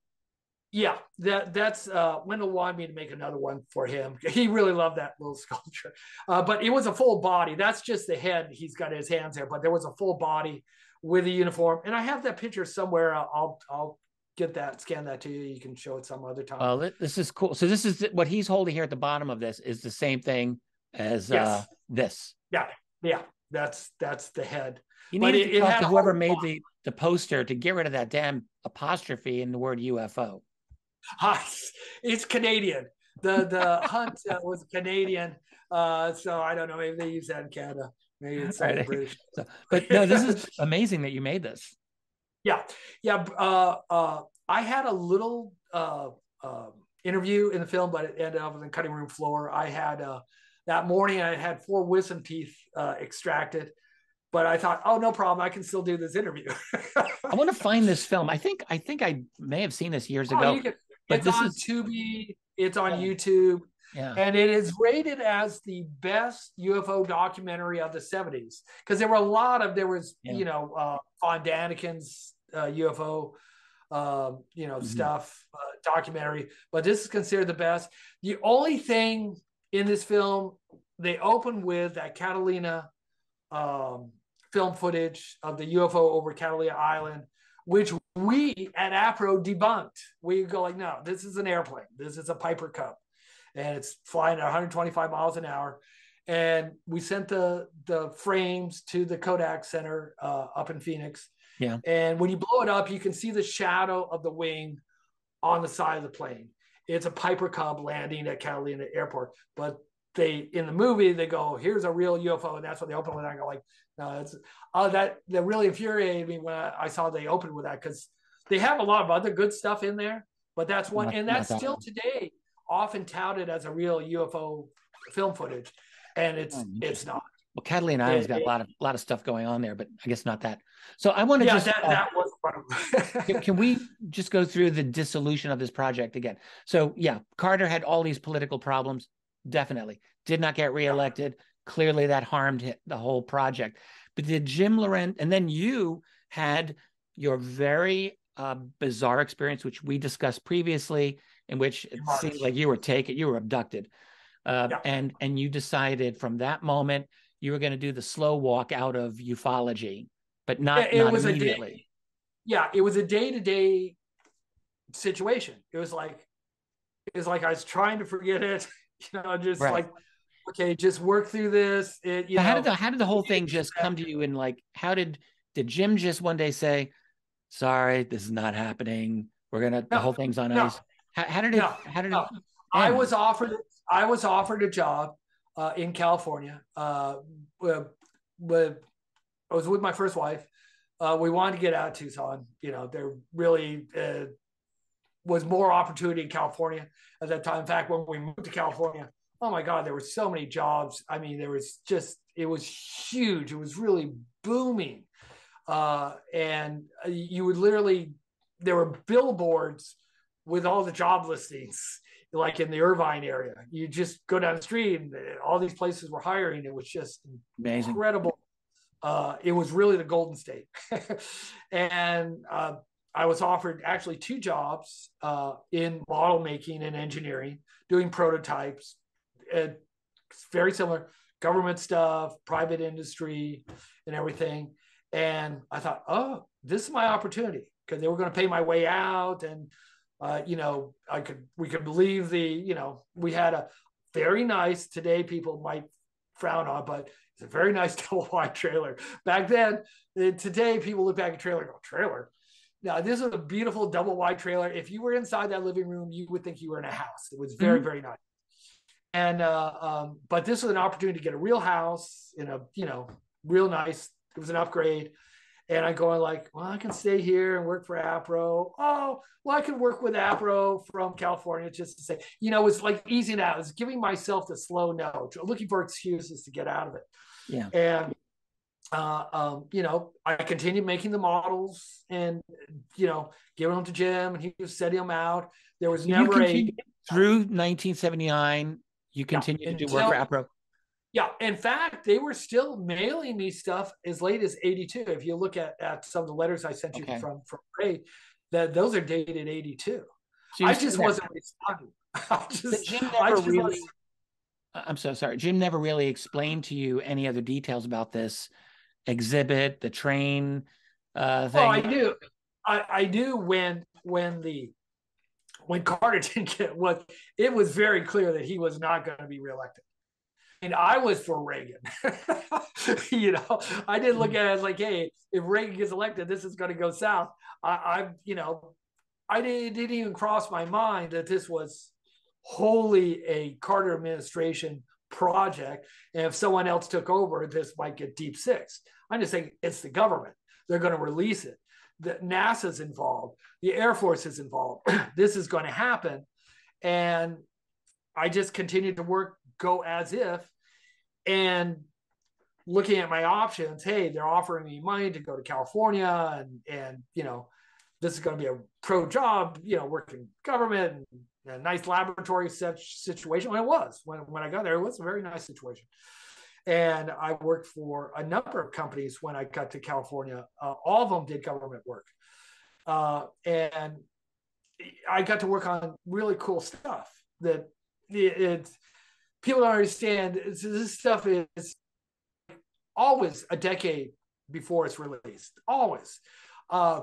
Yeah, that that's uh, Wendell wanted me to make another one for him. He really loved that little sculpture, uh, but it was a full body. That's just the head. He's got his hands there, but there was a full body with a uniform, and I have that picture somewhere. I'll I'll get that, scan that to you. You can show it some other time. Oh, this is cool. So this is what he's holding here at the bottom of this is the same thing as yes. uh, this. Yeah, yeah, that's that's the head. You need to talk to whoever made the the poster to get rid of that damn apostrophe in the word UFO. It's Canadian. The the Hunt uh, was Canadian, uh, so I don't know. Maybe they use that in Canada. Maybe it's right. British. So, but no, this is amazing that you made this. Yeah, yeah. Uh, uh, I had a little uh, um, interview in the film, but it ended up on the cutting room floor. I had uh, that morning. I had four wisdom teeth extracted but I thought, oh, no problem. I can still do this interview. I want to find this film. I think I think I may have seen this years oh, ago. Can, it's on is... Tubi. It's on yeah. YouTube. Yeah. And it is rated as the best UFO documentary of the 70s because there were a lot of there was yeah. you know uh, Von Daniken's uh, UFO um, you know mm-hmm. stuff uh, documentary, but this is considered the best. The only thing in this film they open with that Catalina um, film footage of the UFO over Catalina Island which we at APRO debunked. We go like, no, this is an airplane. This is a Piper Cub, and it's flying at 125 miles an hour. and we sent the the frames to the Kodak Center uh, up in Phoenix. Yeah. And when you blow it up, you can see the shadow of the wing on the side of the plane. It's a Piper Cub landing at Catalina Airport, but they in the movie they go, "Here's a real UFO," and that's what they open with. I go like, "No, it's uh, that that really infuriated me when I, I saw they opened with that because they have a lot of other good stuff in there, but that's one, Not- and that's that still one. today often touted as a real UFO film footage, and it's Oh, it's not. Well, Catalina Island's got a lot of a lot of stuff going on there, but I guess not that. So I want to Yeah, just that, uh, that was can, of can we just go through the dissolution of this project again? So yeah, Carter had all these political problems. Definitely did not get reelected. Clearly, that harmed the whole project. But did Jim Laurent and then you had your very uh, bizarre experience, which we discussed previously, in which it March. seemed like you were taken, you were abducted, uh, Yeah. and and you decided from that moment you were going to do the slow walk out of ufology, but not, it not was a day- immediately. yeah, it was a day to day situation. It was like it was like I was trying to forget it, you know, just Right. like okay, just work through this. It, you know, how did the how did the whole thing just come to you? And like, how did did Jim just one day say, "Sorry, this is not happening. We're gonna the whole thing's on no, ice." How, how did it? no, how did no. it? I was offered I was offered a job uh, in California. Uh, with, with I was with my first wife. Uh, we wanted to get out of Tucson. You know, they're really uh, was more opportunity in California at that time. In fact, when we moved to California, oh my God, there were so many jobs. I mean, there was just it was huge. It was really booming, uh, and uh, you would literally there were billboards with all the job listings like in the Irvine area. You just go down the street and all these places were hiring. It was just Amazing. incredible. Uh, it was really the Golden State. and uh, I was offered actually two jobs uh, in model making and engineering, doing prototypes. Uh, very similar government stuff, private industry, and everything. And I thought, oh, this is my opportunity because they were going to pay my way out and uh, you know, I could we could believe the, you know, we had a very nice today people might frown on, but it's a very nice double wide trailer. Back then, uh, today people look back at trailer and go, trailer. Now this is a beautiful double wide trailer. If you were inside that living room, you would think you were in a house. It was very, Mhm. very nice. And uh, um, but this was an opportunity to get a real house in a, you know, real nice. It was an upgrade. And I'm going like, well, I can stay here and work for APRO. Oh, well, I can work with APRO from California just to say, you know, it's like easing out. It's giving myself the slow no, looking for excuses to get out of it. Yeah. And, uh, um, you know, I continued making the models and, you know, giving them to Jim and he was setting them out. There was never a, through 1979. You continued to do work for APRO. Yeah, in fact, they were still mailing me stuff as late as '82. If you look at, at some of the letters I sent you from from Ray, that those are dated '82. So I just wasn't responding. I So just, Jim I never just really. was- I'm so sorry. Jim never really explained to you any other details about this exhibit, the train uh, thing. well, I do, I, I do when when the when Carter didn't get what it was very clear that he was not going to be reelected. And I was for Reagan. you know, I didn't look at it as like, hey, if Reagan gets elected, this is going to go south. I, I you know, I didn't, didn't even cross my mind that this was wholly a Carter administration project. And if someone else took over, this might get deep six. I'm just saying it's the government. They're going to release it. The NASA's involved. The Air Force is involved. this is going to happen. And I just continued to work, go as if, and looking at my options. Hey, they're offering me money to go to California, and and you know, this is going to be a pro job. You know, working government and a nice laboratory such situation. When it was when when I got there, it was a very nice situation. And I worked for a number of companies when I got to California. Uh, all of them did government work, uh, and I got to work on really cool stuff that it, it's people don't understand. This stuff is always a decade before it's released. Always. Uh,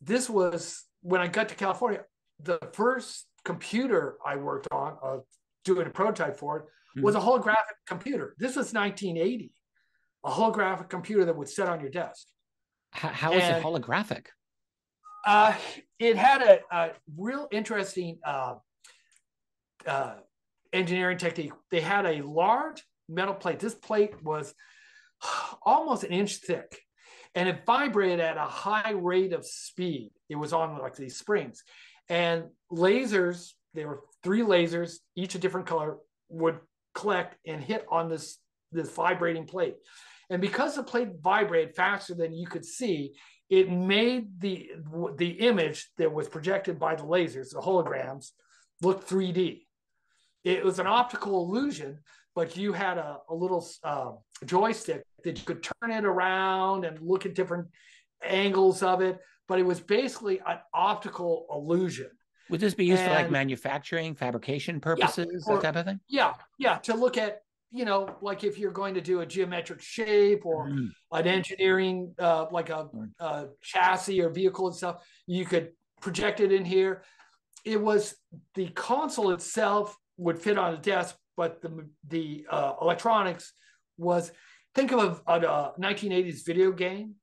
this was when I got to California. The first computer I worked on, uh, doing a prototype for it, mm-hmm. was a holographic computer. This was 1980, a holographic computer that would sit on your desk. How, how is it holographic? Uh, it had a, a real interesting uh, uh, engineering technique. They had a large metal plate. This plate was almost an inch thick and it vibrated at a high rate of speed. It was on like these springs and lasers. There were three lasers, each a different color, would collect and hit on this this vibrating plate. And because the plate vibrated faster than you could see, it made the the image that was projected by the lasers, the holograms, look 3D. It was an optical illusion, but you had a, a little uh, joystick that you could turn it around and look at different angles of it. But it was basically an optical illusion. Would this be used and, for like manufacturing, fabrication purposes, yeah, or, that type of thing? Yeah, yeah. To look at, you know, like if you're going to do a geometric shape or mm. an engineering, uh, like a, a chassis or vehicle and stuff, you could project it in here. It was the console itself would fit on a desk, but the the uh, electronics was think of a, a 1980s video game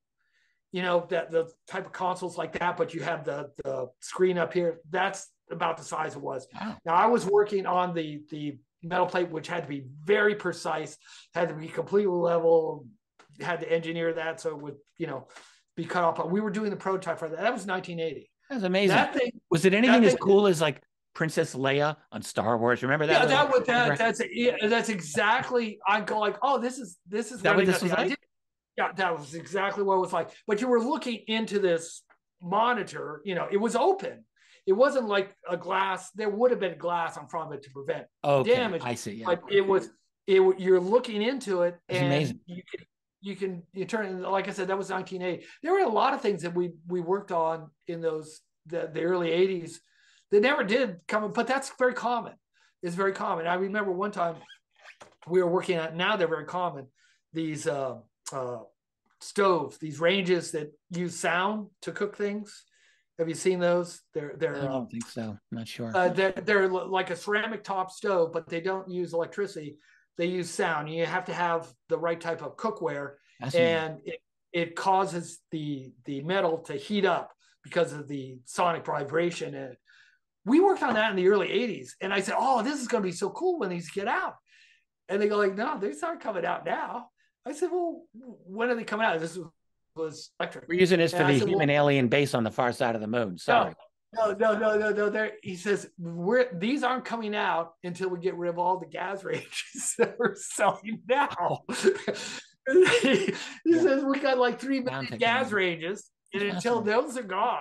you know that the type of consoles like that but you have the the screen up here that's about the size it was wow. now i was working on the the metal plate which had to be very precise had to be completely level had to engineer that so it would you know be cut off but we were doing the prototype for that that was 1980 that's amazing that thing, was it anything as cool as like Princess Leia on Star Wars. Remember that? Yeah, that was that. That's that's exactly. I go like, oh, this is this is that what this was like. Yeah, that was exactly what it was like. But you were looking into this monitor. You know, it was open. It wasn't like a glass. There would have been glass on front of it to prevent okay. damage. I see. Yeah. But it was. It you're looking into it, and amazing. you can you can you turn. Like I said, that was 1980. There were a lot of things that we we worked on in those the, the early 80s they never did come, but that's very common. It's very common. I remember one time we were working at. Now they're very common. These uh, uh, stoves, these ranges that use sound to cook things. Have you seen those? They're they're. I don't uh, think so. I'm not sure. Uh, they're they're like a ceramic top stove, but they don't use electricity. They use sound. You have to have the right type of cookware, and it, it causes the the metal to heat up because of the sonic vibration. And we worked on that in the early 80s. And I said, Oh, this is going to be so cool when these get out. And they go like, no, these aren't coming out now. I said, well, when are they coming out? This was, electric. We're using this for and the said, human well, alien base on the far side of the moon. Sorry. No, no, no, no, no. There, he says we're these aren't coming out until we get rid of all the gas ranges that we're selling now. he, yeah. says we got like three million gas ranges, and until those are gone,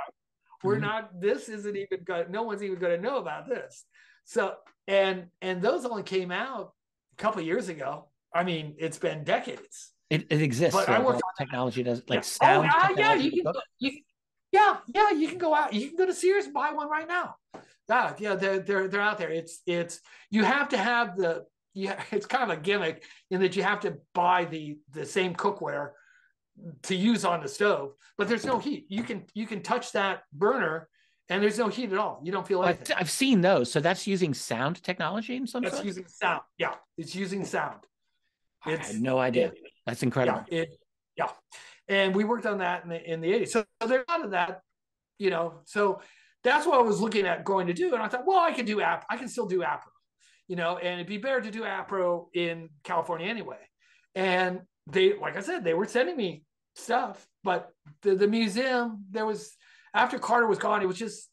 we're mm-hmm. not. This isn't even going. No one's even going to know about this. So and and those only came out a couple years ago. I mean, it's been decades. It, it exists. But so I work on technology does like yeah. Oh, sound. Oh, yeah, you can. Go, you, yeah, yeah, you can go out. You can go to Sears and buy one right now. Yeah, yeah, they're they're they're out there. It's it's you have to have the yeah. It's kind of a gimmick in that you have to buy the the same cookware to use on the stove, but there's no heat. You can you can touch that burner and there's no heat at all. You don't feel anything. I've seen those. So that's using sound technology in some. That's sense? using sound. Yeah, it's using sound. It's, I had no idea. It, that's incredible. Yeah, it, yeah, and we worked on that in the in the 80s. So, so there's a lot of that, you know. So that's what I was looking at going to do, and I thought, well, I can do app. I can still do APRO, you know, and it'd be better to do APRO in California anyway. And they, like I said, they were sending me stuff. But the, the museum, there was after Carter was gone, it was just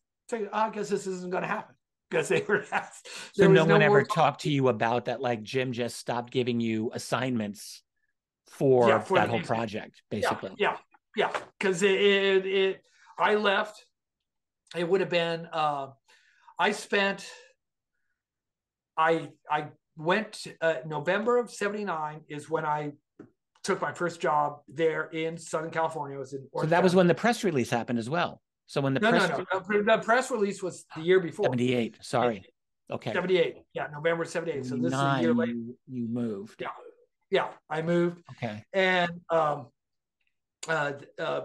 I guess this isn't going to happen because they were. Asked. So no one ever talked to you about that. Like Jim just stopped giving you assignments for, yeah, for that whole project, basically. Yeah, yeah, because yeah. it, it, it I left. It would have been. Uh, I spent. I I went uh, November of '79 is when I took my first job there in Southern California. It was in Orange so that County. was when the press release happened as well. So when the no, press no, no, the press release was the year before. 78. Sorry. Okay. 78. Yeah, November 78. So this is a year later. You, you moved. Yeah. Yeah, I moved. Okay. And um uh, uh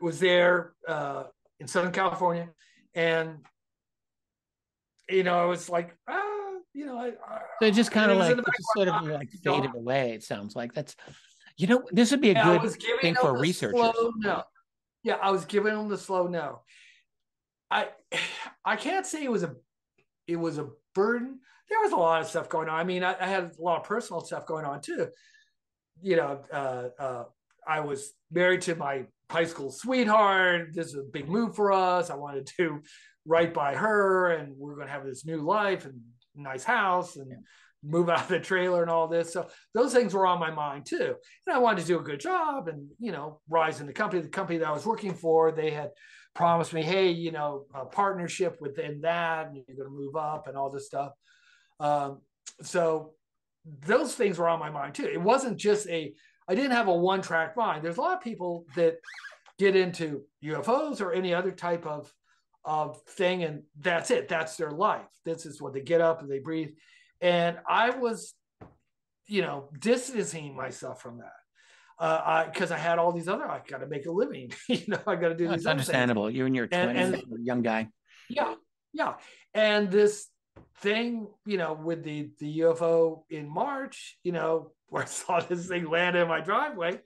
was there uh in Southern California and you know, I was like, ah, you know, I, I so it just kind of like in the it back just sort of like faded away. It sounds like that's, you know, this would be a Yeah, good thing for researchers. Slow no. Yeah, I was giving them the slow no. I I can't say it was a it was a burden. There was a lot of stuff going on. I mean, I, I had a lot of personal stuff going on too. You know, uh, uh, I was married to my high school sweetheart. This is a big move for us. I wanted to right by her, and we're going to have this new life and nice house and Move out of the trailer and all this. So those things were on my mind too. And I wanted to do a good job and you know rise in the company. The company that I was working for, they had promised me, hey, you know, a partnership within that, and you're going to move up and all this stuff. Um, so those things were on my mind too. It wasn't just a, I didn't have a one track mind. There's a lot of people that get into UFOs or any other type of of thing, and that's it. That's their life. This is what they get up and they breathe. And I was, you know, distancing myself from that. Uh, I because I had all these other, I got to make a living. you know, I got to do No, these it's other things. understandable. You're in your twenties, and- you're a young guy. Yeah, yeah. And this thing, you know, with the the UFO in March, you know, where I saw this thing land in my driveway,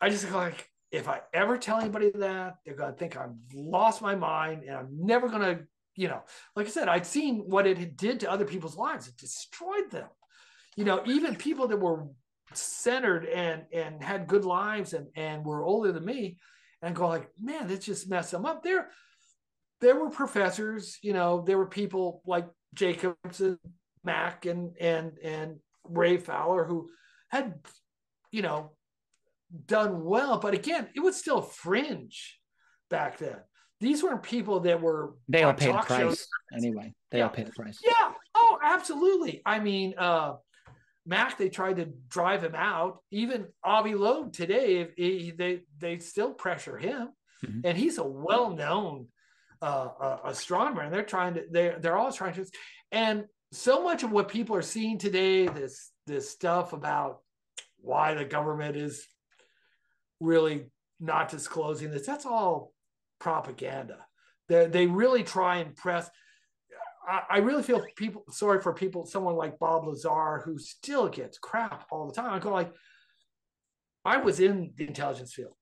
I just like, if I ever tell anybody that, they're gonna think I've lost my mind and I'm never gonna, you know, like I said, I'd seen what it did to other people's lives. It destroyed them. You know, even people that were centered and and had good lives and and were older than me, and go like, man, this just messed them up. There, there were professors, you know, there were people like Jacobs and Mack and and and Ray Fowler who had, you know, done well, but again, it was still fringe back then. These weren't people that were They all the price shows. anyway. They all Yeah. pay the price. Yeah. Oh, absolutely. I mean, uh, Mack, they tried to drive him out. Even Avi Loeb today, he, they they still pressure him, Mhm. and he's a well-known uh, uh, astronomer. And they're trying to they they're all trying to, and so much of what people are seeing today, this this stuff about why the government is really not disclosing this, that's all propaganda. They they really try and press. I, really feel people sorry for people, someone like Bob Lazar, who still gets crap all the time. I go like, I was in the intelligence field.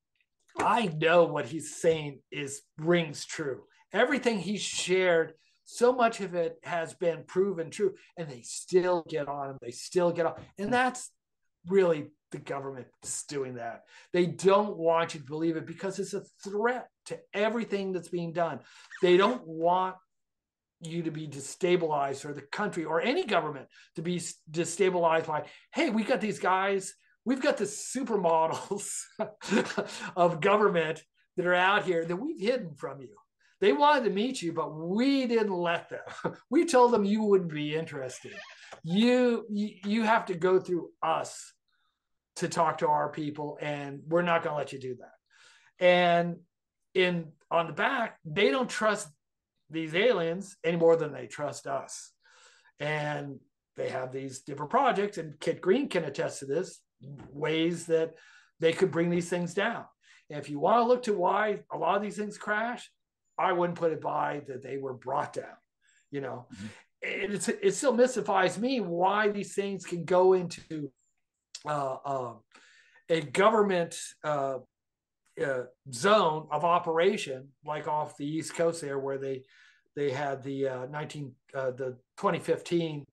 I know what he's saying is rings true. Everything he shared, so much of it has been proven true, and they still get on him. They still get on, and that's really the government is doing that. They don't want you to believe it because it's a threat to everything that's being done. They don't want you to be destabilized or the country or any government to be destabilized by, hey, we got these guys, we've got the supermodels of government that are out here that we've hidden from you. They wanted to meet you, but we didn't let them. We told them you wouldn't be interested. You you, you have to go through us to talk to our people, and we're not going to let you do that. And in on the back, they don't trust these aliens any more than they trust us. And they have these different projects, and Kit Green can attest to this ways that they could bring these things down. And if you want to look to why a lot of these things crash, I wouldn't put it by that they were brought down. You know, mm-hmm. it's, it still mystifies me why these things can go into uh, uh, a government uh, uh, zone of operation, like off the East Coast there, where they they had the uh, 19 uh, the 2015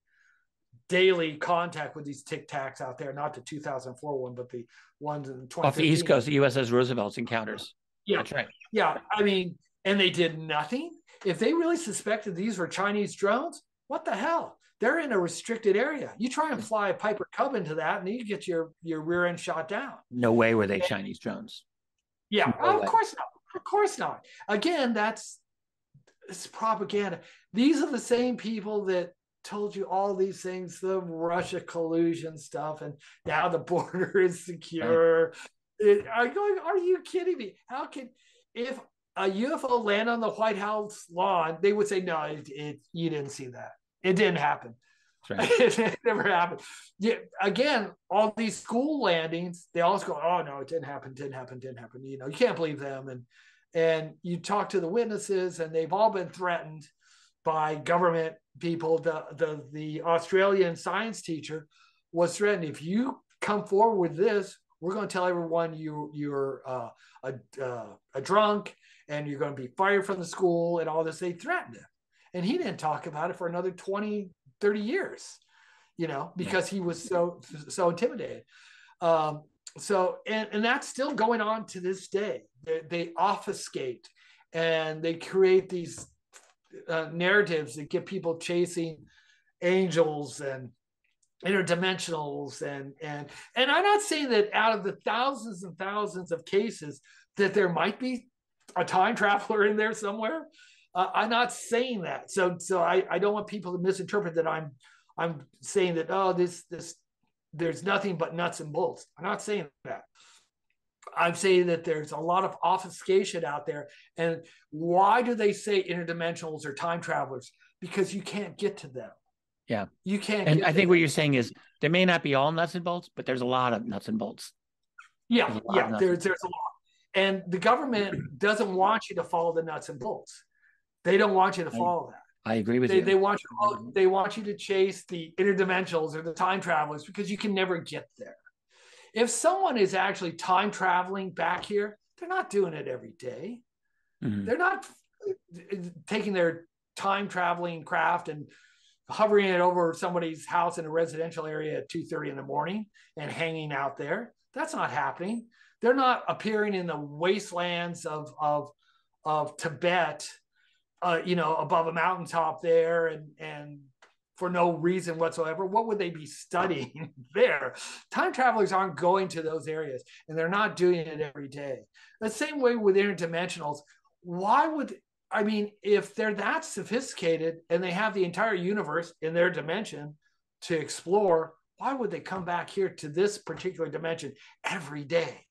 daily contact with these tic tacs out there, not the 2004 one, but the ones in 2015. off the East Coast, the USS Roosevelt's encounters. Yeah, that's right. Yeah, I mean, and they did nothing. If they really suspected these were Chinese drones, what the hell? They're in a restricted area. You try and hmm. fly a Piper Cub into that, and you get your your rear end shot down. No way were they and, Chinese drones. Yeah, no of course not. Of course not. Again, that's it's propaganda. These are the same people that told you all these things, the Russia collusion stuff, and now the border is secure. Right. It, I'm going, are you kidding me? How can if a UFO land on the White House lawn, they would say, no, it, it you didn't see that. It didn't happen. Right. it never happened. Yeah, again, all these school landings, they always go, "Oh no, it didn't happen, didn't happen, didn't happen." You know, you can't believe them, and and you talk to the witnesses, and they've all been threatened, by government people. The the the Australian science teacher was threatened. If you come forward with this, we're going to tell everyone you you're uh, a uh, a drunk and you're going to be fired from the school and all this. They threatened him, and he didn't talk about it for another 20, 30 years. You know, because he was so so intimidated. Um, so and, and that's still going on to this day they, they obfuscate and they create these uh, narratives that get people chasing angels and interdimensionals and and and i'm not saying that out of the thousands and thousands of cases that there might be a time traveler in there somewhere uh, i'm not saying that so so I, I don't want people to misinterpret that i'm i'm saying that oh this this there's nothing but nuts and bolts. I'm not saying that. I'm saying that there's a lot of obfuscation out there. And why do they say interdimensionals or time travelers? Because you can't get to them. Yeah. You can't. And I think them. what you're saying is there may not be all nuts and bolts, but there's a lot of nuts and bolts. Yeah. There's yeah. There's, there's a lot. And the government doesn't want you to follow the nuts and bolts. They don't want you to follow that. I agree with they, you. They want you. They want you to chase the interdimensionals or the time travelers because you can never get there. If someone is actually time traveling back here, they're not doing it every day. Mm-hmm. They're not taking their time traveling craft and hovering it over somebody's house in a residential area at 2.30 in the morning and hanging out there that's not happening they're not appearing in the wastelands of of of tibet uh, you know, above a mountaintop there and and for no reason whatsoever, what would they be studying there? Time travelers aren't going to those areas and they're not doing it every day. The same way with interdimensionals. Why would I mean, if they're that sophisticated and they have the entire universe in their dimension to explore, why would they come back here to this particular dimension every day?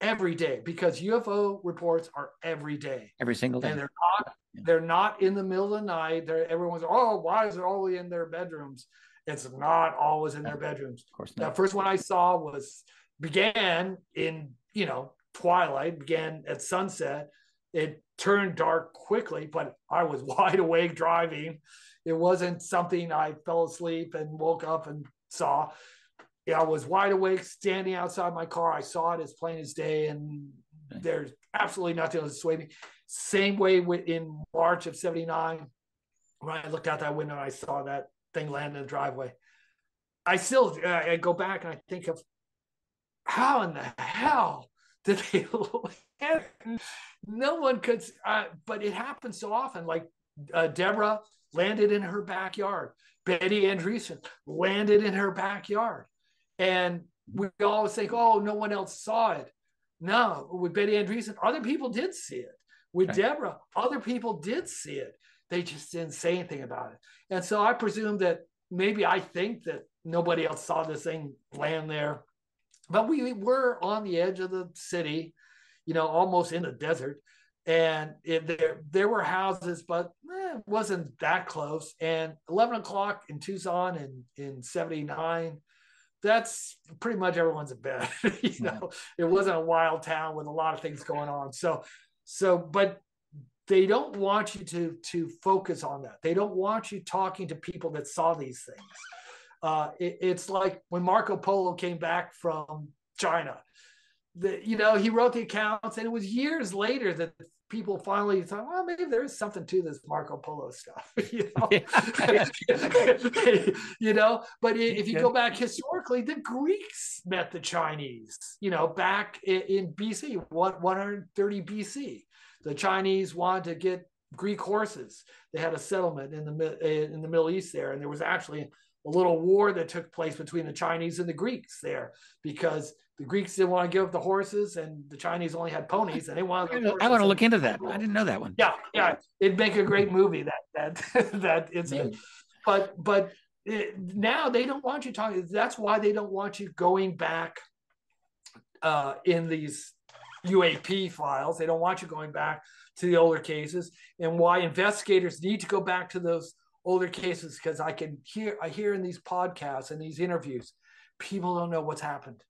Every day, because UFO reports are every day. Every single day. And they're not they're not in the middle of the night. They're everyone's oh, why is it always in their bedrooms? It's not always in their bedrooms. Of course not. The first one I saw was began in you know twilight, began at sunset. It turned dark quickly, but I was wide awake driving. It wasn't something I fell asleep and woke up and saw. I was wide awake, standing outside my car. I saw it as plain as day, and there's absolutely nothing to sway me. Same way with, in March of 79, when I looked out that window and I saw that thing land in the driveway. I still uh, I go back and I think of how in the hell did they land? no one could uh, but it happens so often like uh, deborah landed in her backyard betty andreasson landed in her backyard and we always think oh no one else saw it no with betty andreasson other people did see it with okay. Deborah, other people did see it. They just didn't say anything about it. And so I presume that maybe I think that nobody else saw this thing land there. But we were on the edge of the city, you know, almost in the desert. And it, there, there were houses, but eh, it wasn't that close. And 11 o'clock in Tucson in, in 79, that's pretty much everyone's in bed. you know, it wasn't a wild town with a lot of things going on. So so, but they don't want you to to focus on that. They don't want you talking to people that saw these things. Uh, it, it's like when Marco Polo came back from China. The, you know, he wrote the accounts, and it was years later that people finally thought, well, maybe there is something to this Marco Polo stuff. you know, you know. But if you go back historically, the Greeks met the Chinese. You know, back in, in BC, 130 BC, the Chinese wanted to get Greek horses. They had a settlement in the in the Middle East there, and there was actually a little war that took place between the Chinese and the Greeks there because the Greeks didn't want to give up the horses, and the Chinese only had ponies, and they wanted. I want to look into that. I didn't know that one. Yeah, yeah, it'd make a great movie. That that that incident, but but it, now they don't want you talking. That's why they don't want you going back uh, in these UAP files. They don't want you going back to the older cases, and why investigators need to go back to those older cases because I can hear I hear in these podcasts and these interviews, people don't know what's happened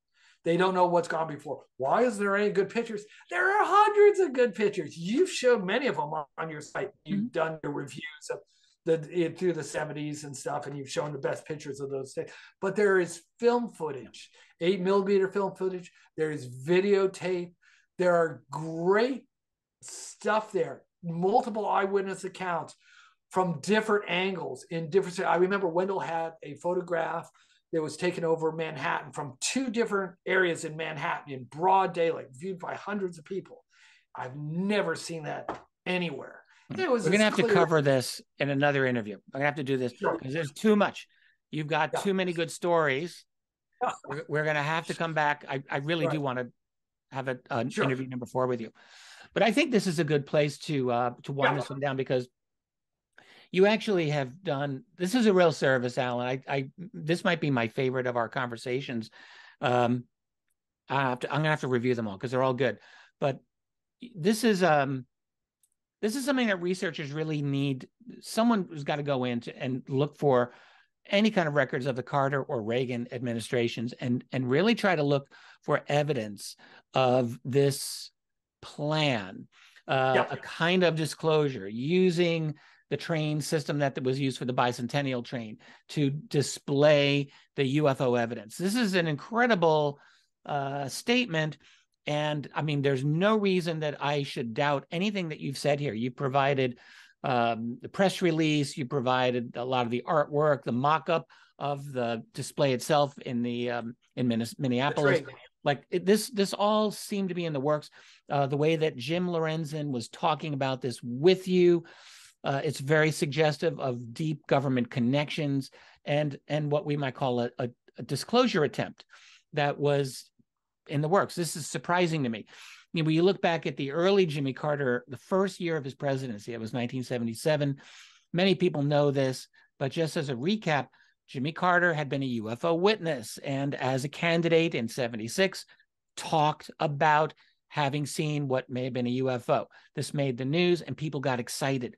They don't know what's gone before. Why is there any good pictures? There are hundreds of good pictures. You've showed many of them on your site. You've mm-hmm. done your reviews of the through the 70s and stuff, and you've shown the best pictures of those things. But there is film footage, eight millimeter film footage. There is videotape. There are great stuff there. Multiple eyewitness accounts from different angles in different. I remember Wendell had a photograph that was taken over Manhattan from two different areas in Manhattan in broad daylight, viewed by hundreds of people. I've never seen that anywhere. It was We're gonna have clear. to cover this in another interview. I'm gonna have to do this because sure. there's too much. You've got yeah. too many good stories. Yeah. We're, we're, gonna have to come back. I, I really right. do want to have an sure. interview number four with you, but I think this is a good place to uh, to wind yeah. this one down because you actually have done this is a real service allan. I i this might be my favorite of our conversations. Um i have to i'm gonna have to review them all because they're all good. But this is um this is something that researchers really need someone who's got to go in to, and look for any kind of records of the carter or reagan administrations and and really try to look for evidence of this plan. Uh, a kind of disclosure using the train system that was used for the bicentennial train to display the UFO evidence. This is an incredible uh, statement. And I mean, there's no reason that I should doubt anything that you've said here. You provided um, the press release, you provided a lot of the artwork, the mock up of the display itself in the um, in Minneapolis. Like it, this, this all seemed to be in the works. Uh, the way that Jim Lorenzen was talking about this with you, uh, it's very suggestive of deep government connections and and what we might call a, a, a, disclosure attempt that was in the works. This is surprising to me. When you look back at the early Jimmy Carter, the first year of his presidency, it was 1977. Many people know this, but just as a recap, Jimmy Carter had been a UFO witness and as a candidate in 76 talked about having seen what may have been a UFO. This made the news and people got excited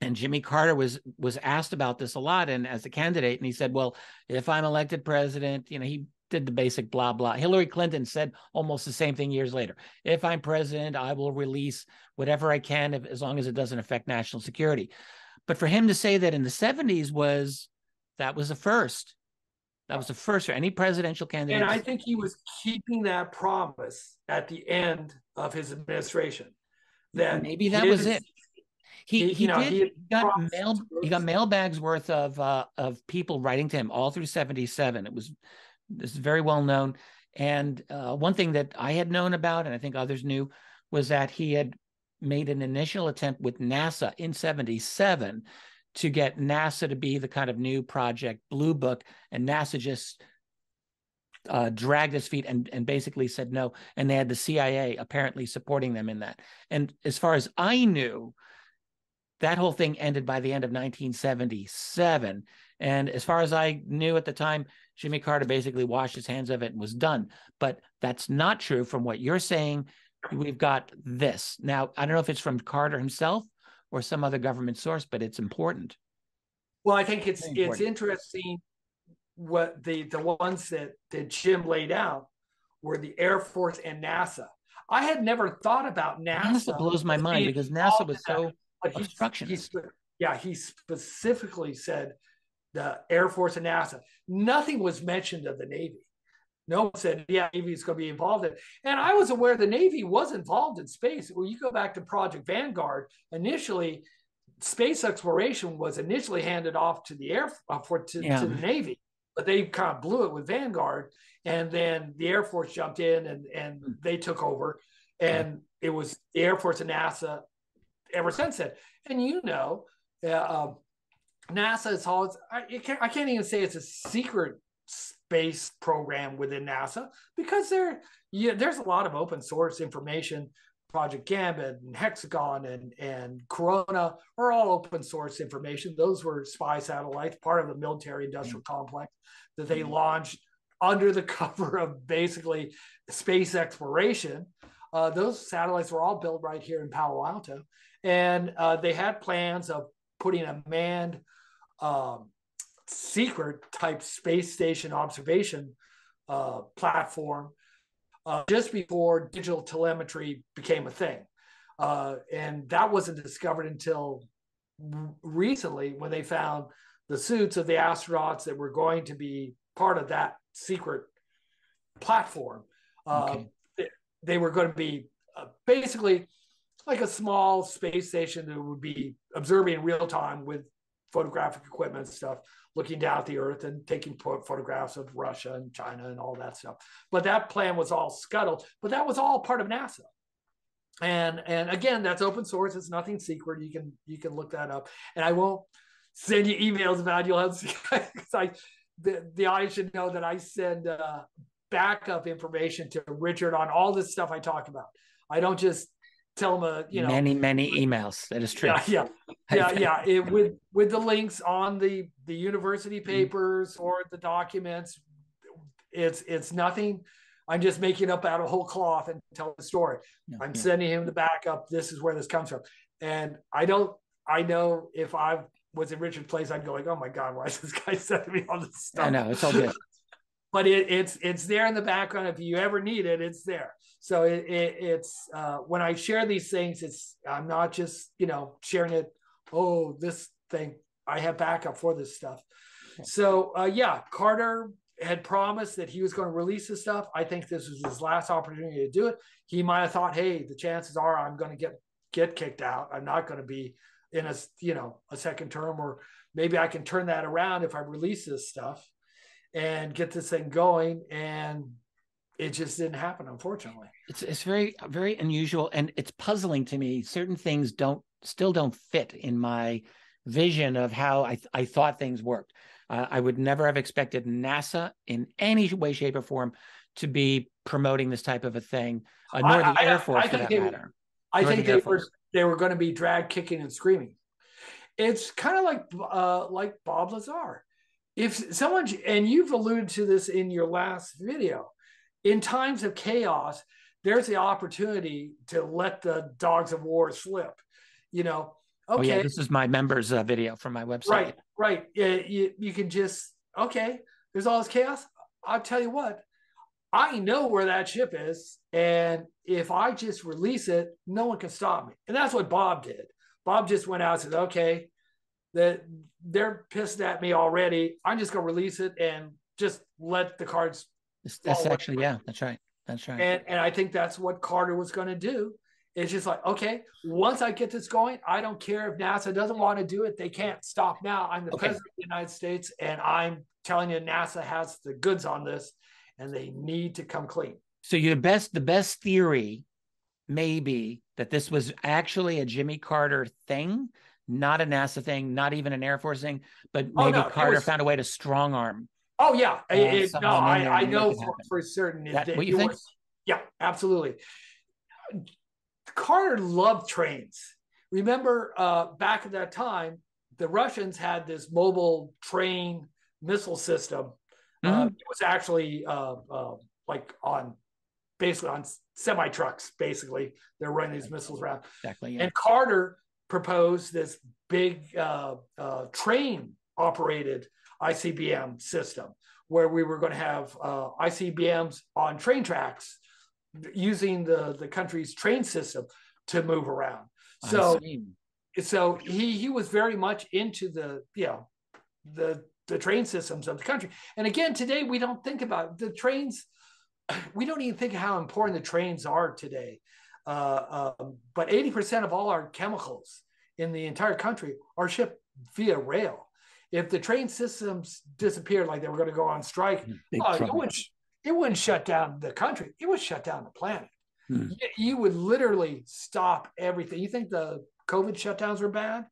and Jimmy Carter was was asked about this a lot and as a candidate and he said well if I'm elected president you know he did the basic blah blah. Hillary Clinton said almost the same thing years later. If I'm president I will release whatever I can if, as long as it doesn't affect national security. But for him to say that in the 70s was that was the first. That was the first for any presidential candidate. And I think he was keeping that promise at the end of his administration that maybe that was it he he, he know, did. He, got mail. He got mailbags worth of uh, of people writing to him all through '77. It was this is very well known. And uh, one thing that I had known about, and I think others knew, was that he had made an initial attempt with NASA in '77 to get NASA to be the kind of new project Blue Book, and NASA just uh, dragged his feet and and basically said no. And they had the CIA apparently supporting them in that. And as far as I knew, that whole thing ended by the end of 1977. And as far as I knew at the time, Jimmy Carter basically washed his hands of it and was done. But that's not true from what you're saying. We've got this. Now, I don't know if it's from Carter himself or some other government source, but it's important. Well, I think it's it's interesting what the the ones that that Jim laid out were the Air Force and NASA. I had never thought about NASA. NASA blows my mind because NASA was so but. He, yeah, he specifically said the Air Force and NASA. Nothing was mentioned of the Navy. No one said, yeah, Navy is going to be involved in. And I was aware the Navy was involved in space. When you go back to Project Vanguard, initially, space exploration was initially handed off to the air uh, for to, yeah. to the Navy, but they kind of blew it with Vanguard, and then the Air Force jumped in and and hmm. they took over, and it was the Air Force and NASA ever since then. And you know, uh, NASA is I can't, I can't even say it's a secret space program within NASA because there, yeah, there's a lot of open source information. Project Gambit and Hexagon and, and Corona are all open source information. Those were spy satellites, part of the military industrial mm-hmm. complex that they mm-hmm. launched under the cover of basically space exploration. Uh, those satellites were all built right here in Palo Alto and uh, they had plans of putting a manned um, secret type space station observation uh, platform uh, just before digital telemetry became a thing. Uh, and that wasn't discovered until recently when they found the suits of the astronauts that were going to be part of that secret platform. Uh, okay. they, they, were going to be uh, basically like a small space station that would be observing in real time with photographic equipment and stuff, looking down at the Earth and taking photographs of Russia and China and all that stuff. But that plan was all scuttled. But that was all part of NASA. And and again, that's open source. It's nothing secret. You can you can look that up. And I won't send you emails about. You'll have to, I, the, the audience should know that I send uh, backup information to Richard on all this stuff I talk about. I don't just tell them you know many many emails. That is true. Yeah, yeah, yeah, yeah. It, with with the links on the the university mm-hmm. papers or the documents. It's it's nothing. I'm just making up out of whole cloth and tell the story. Yeah, I'm yeah. sending him the backup. This is where this comes from, and I don't. I know if I was in Richard's place, I'd go like, "Oh my god, why is this guy sending me all this stuff?" I know it's all good. but it, it's it's there in the background. If you ever need it, it's there. So it, it, it's uh, when I share these things, it's I'm not just you know sharing it. Oh, this thing I have backup for this stuff. So uh, yeah, Carter had promised that he was going to release this stuff. I think this was his last opportunity to do it. He might have thought, hey, the chances are I'm going to get get kicked out. I'm not going to be in a you know a second term, or maybe I can turn that around if I release this stuff and get this thing going. And it just didn't happen, unfortunately. It's it's very very unusual, and it's puzzling to me. Certain things don't still don't fit in my vision of how I I thought things worked. Uh, I would never have expected NASA in any way, shape, or form to be promoting this type of a thing, uh, nor the I, Air Force I, for that they, matter. I think the they were they were going to be dragged kicking and screaming. It's kind of like uh, like Bob Lazar if someone and you've alluded to this in your last video in times of chaos there's the opportunity to let the dogs of war slip you know? Okay oh, yeah, this is my members uh, video from my website. Right right. You, you can just okay there's all this chaos. I'll tell you what i know where that ship is and if i just release it no one can stop me. And that's what bob did. Bob just went out and said okay that they're pissed at me already. I'm just going to release it and just let the cards. That's actually, yeah, that's right. That's right. And, and I think that's what Carter was going to do. It's just like, okay, once I get this going, I don't care if NASA doesn't want to do it. They can't stop now. I'm the okay. president of the United States, and I'm telling you, NASA has the goods on this, and they need to come clean. So your best, the best theory may be that this was actually a Jimmy Carter thing not a NASA thing, not even an Air Force thing, but oh, maybe oh, no, Carter was... found a way to strong arm. Oh yeah, uh, it, no, I, I know for, for, certain. That, it, what you think? Was, yeah, absolutely. Carter loved trains. Remember, uh, back at that time, the Russians had this mobile train missile system. Uh, mm-hmm. Uh, it was actually uh, uh, like on basically on semi trucks. Basically, they're running these missiles around. Exactly. Yeah. And Carter proposed this big uh, uh, train operated ICBM system where we were going to have uh, ICBMs on train tracks using the, the country's train system to move around. So, so he, he was very much into the, you know, the, the train systems of the country. And again, today we don't think about the trains. We don't even think how important the trains are today. Uh, um, but 80% of all our chemicals in the entire country are shipped via rail. If the train systems disappeared, like they were going to go on strike, uh, it, would, it wouldn't shut down the country. It would shut down the planet. Hmm. You, you would literally stop everything. You think the COVID shutdowns were bad?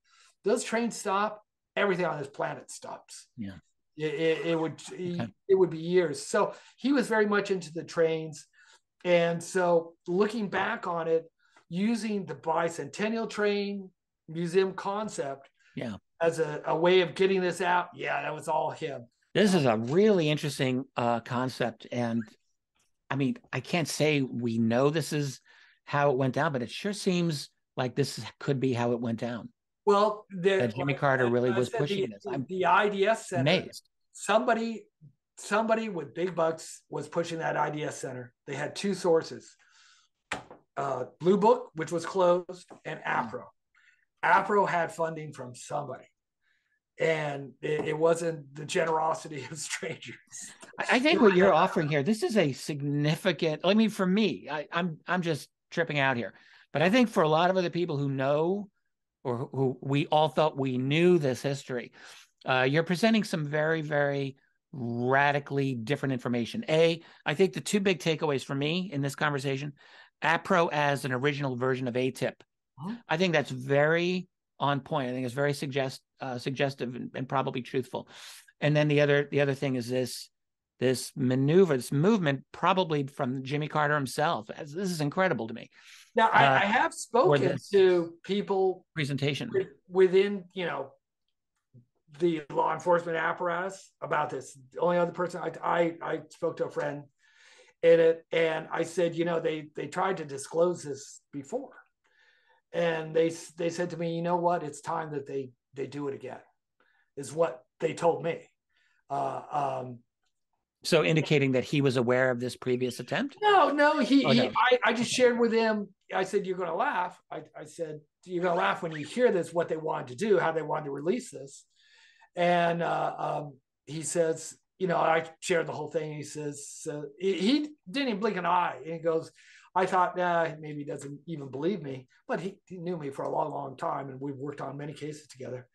Those trains stop, everything on this planet stops. Yeah. It, it, it would okay. it would be years. So he was very much into the trains. And so looking back on it, using the bicentennial train museum concept yeah as a, a way of getting this out. Yeah that was all him. This is a really interesting uh, concept and i mean i can't say we know this is how it went down but it sure seems like this could be how it went down. Well the, jimmy carter really was pushing the, this. I'm the ids center, amazed. somebody somebody with big bucks was pushing that IDS center. They had two sources uh, Blue Book, which was closed, and APRO. APRO had funding from somebody. And it, it wasn't the generosity of strangers. I think what you're offering here, this is a significant. I mean, for me, I, I'm I'm just tripping out here, but I think for a lot of other people who know, or who we all thought we knew this history, uh, you're presenting some very very radically different information. A, I think the two big takeaways for me in this conversation APRO as an original version of AATIP. I think that's very on point. I think it's very suggest uh, suggestive and, and, probably truthful. And then the other the other thing is this this maneuver, this movement, probably from Jimmy Carter himself. This is incredible to me. Now I, uh, I have spoken to people presentation within you know the law enforcement apparatus about this. The only other person I, I, I spoke to a friend in it, and I said, you know, they they tried to disclose this before, and they they said to me, you know what, it's time that they they do it again, is what they told me. Uh, um, so indicating that he was aware of this previous attempt? No, no, he, oh, no. he I, I just shared with him. I said, you're going to laugh. I, I said, you're going to laugh when you hear this, what they wanted to do, how they wanted to release this. And uh, um, he says, you know, I shared the whole thing. He says, uh, he, he, didn't even blink an eye. And he goes, I thought, nah, maybe he doesn't even believe me, but he, he knew me for a long, long time. And we've worked on many cases together.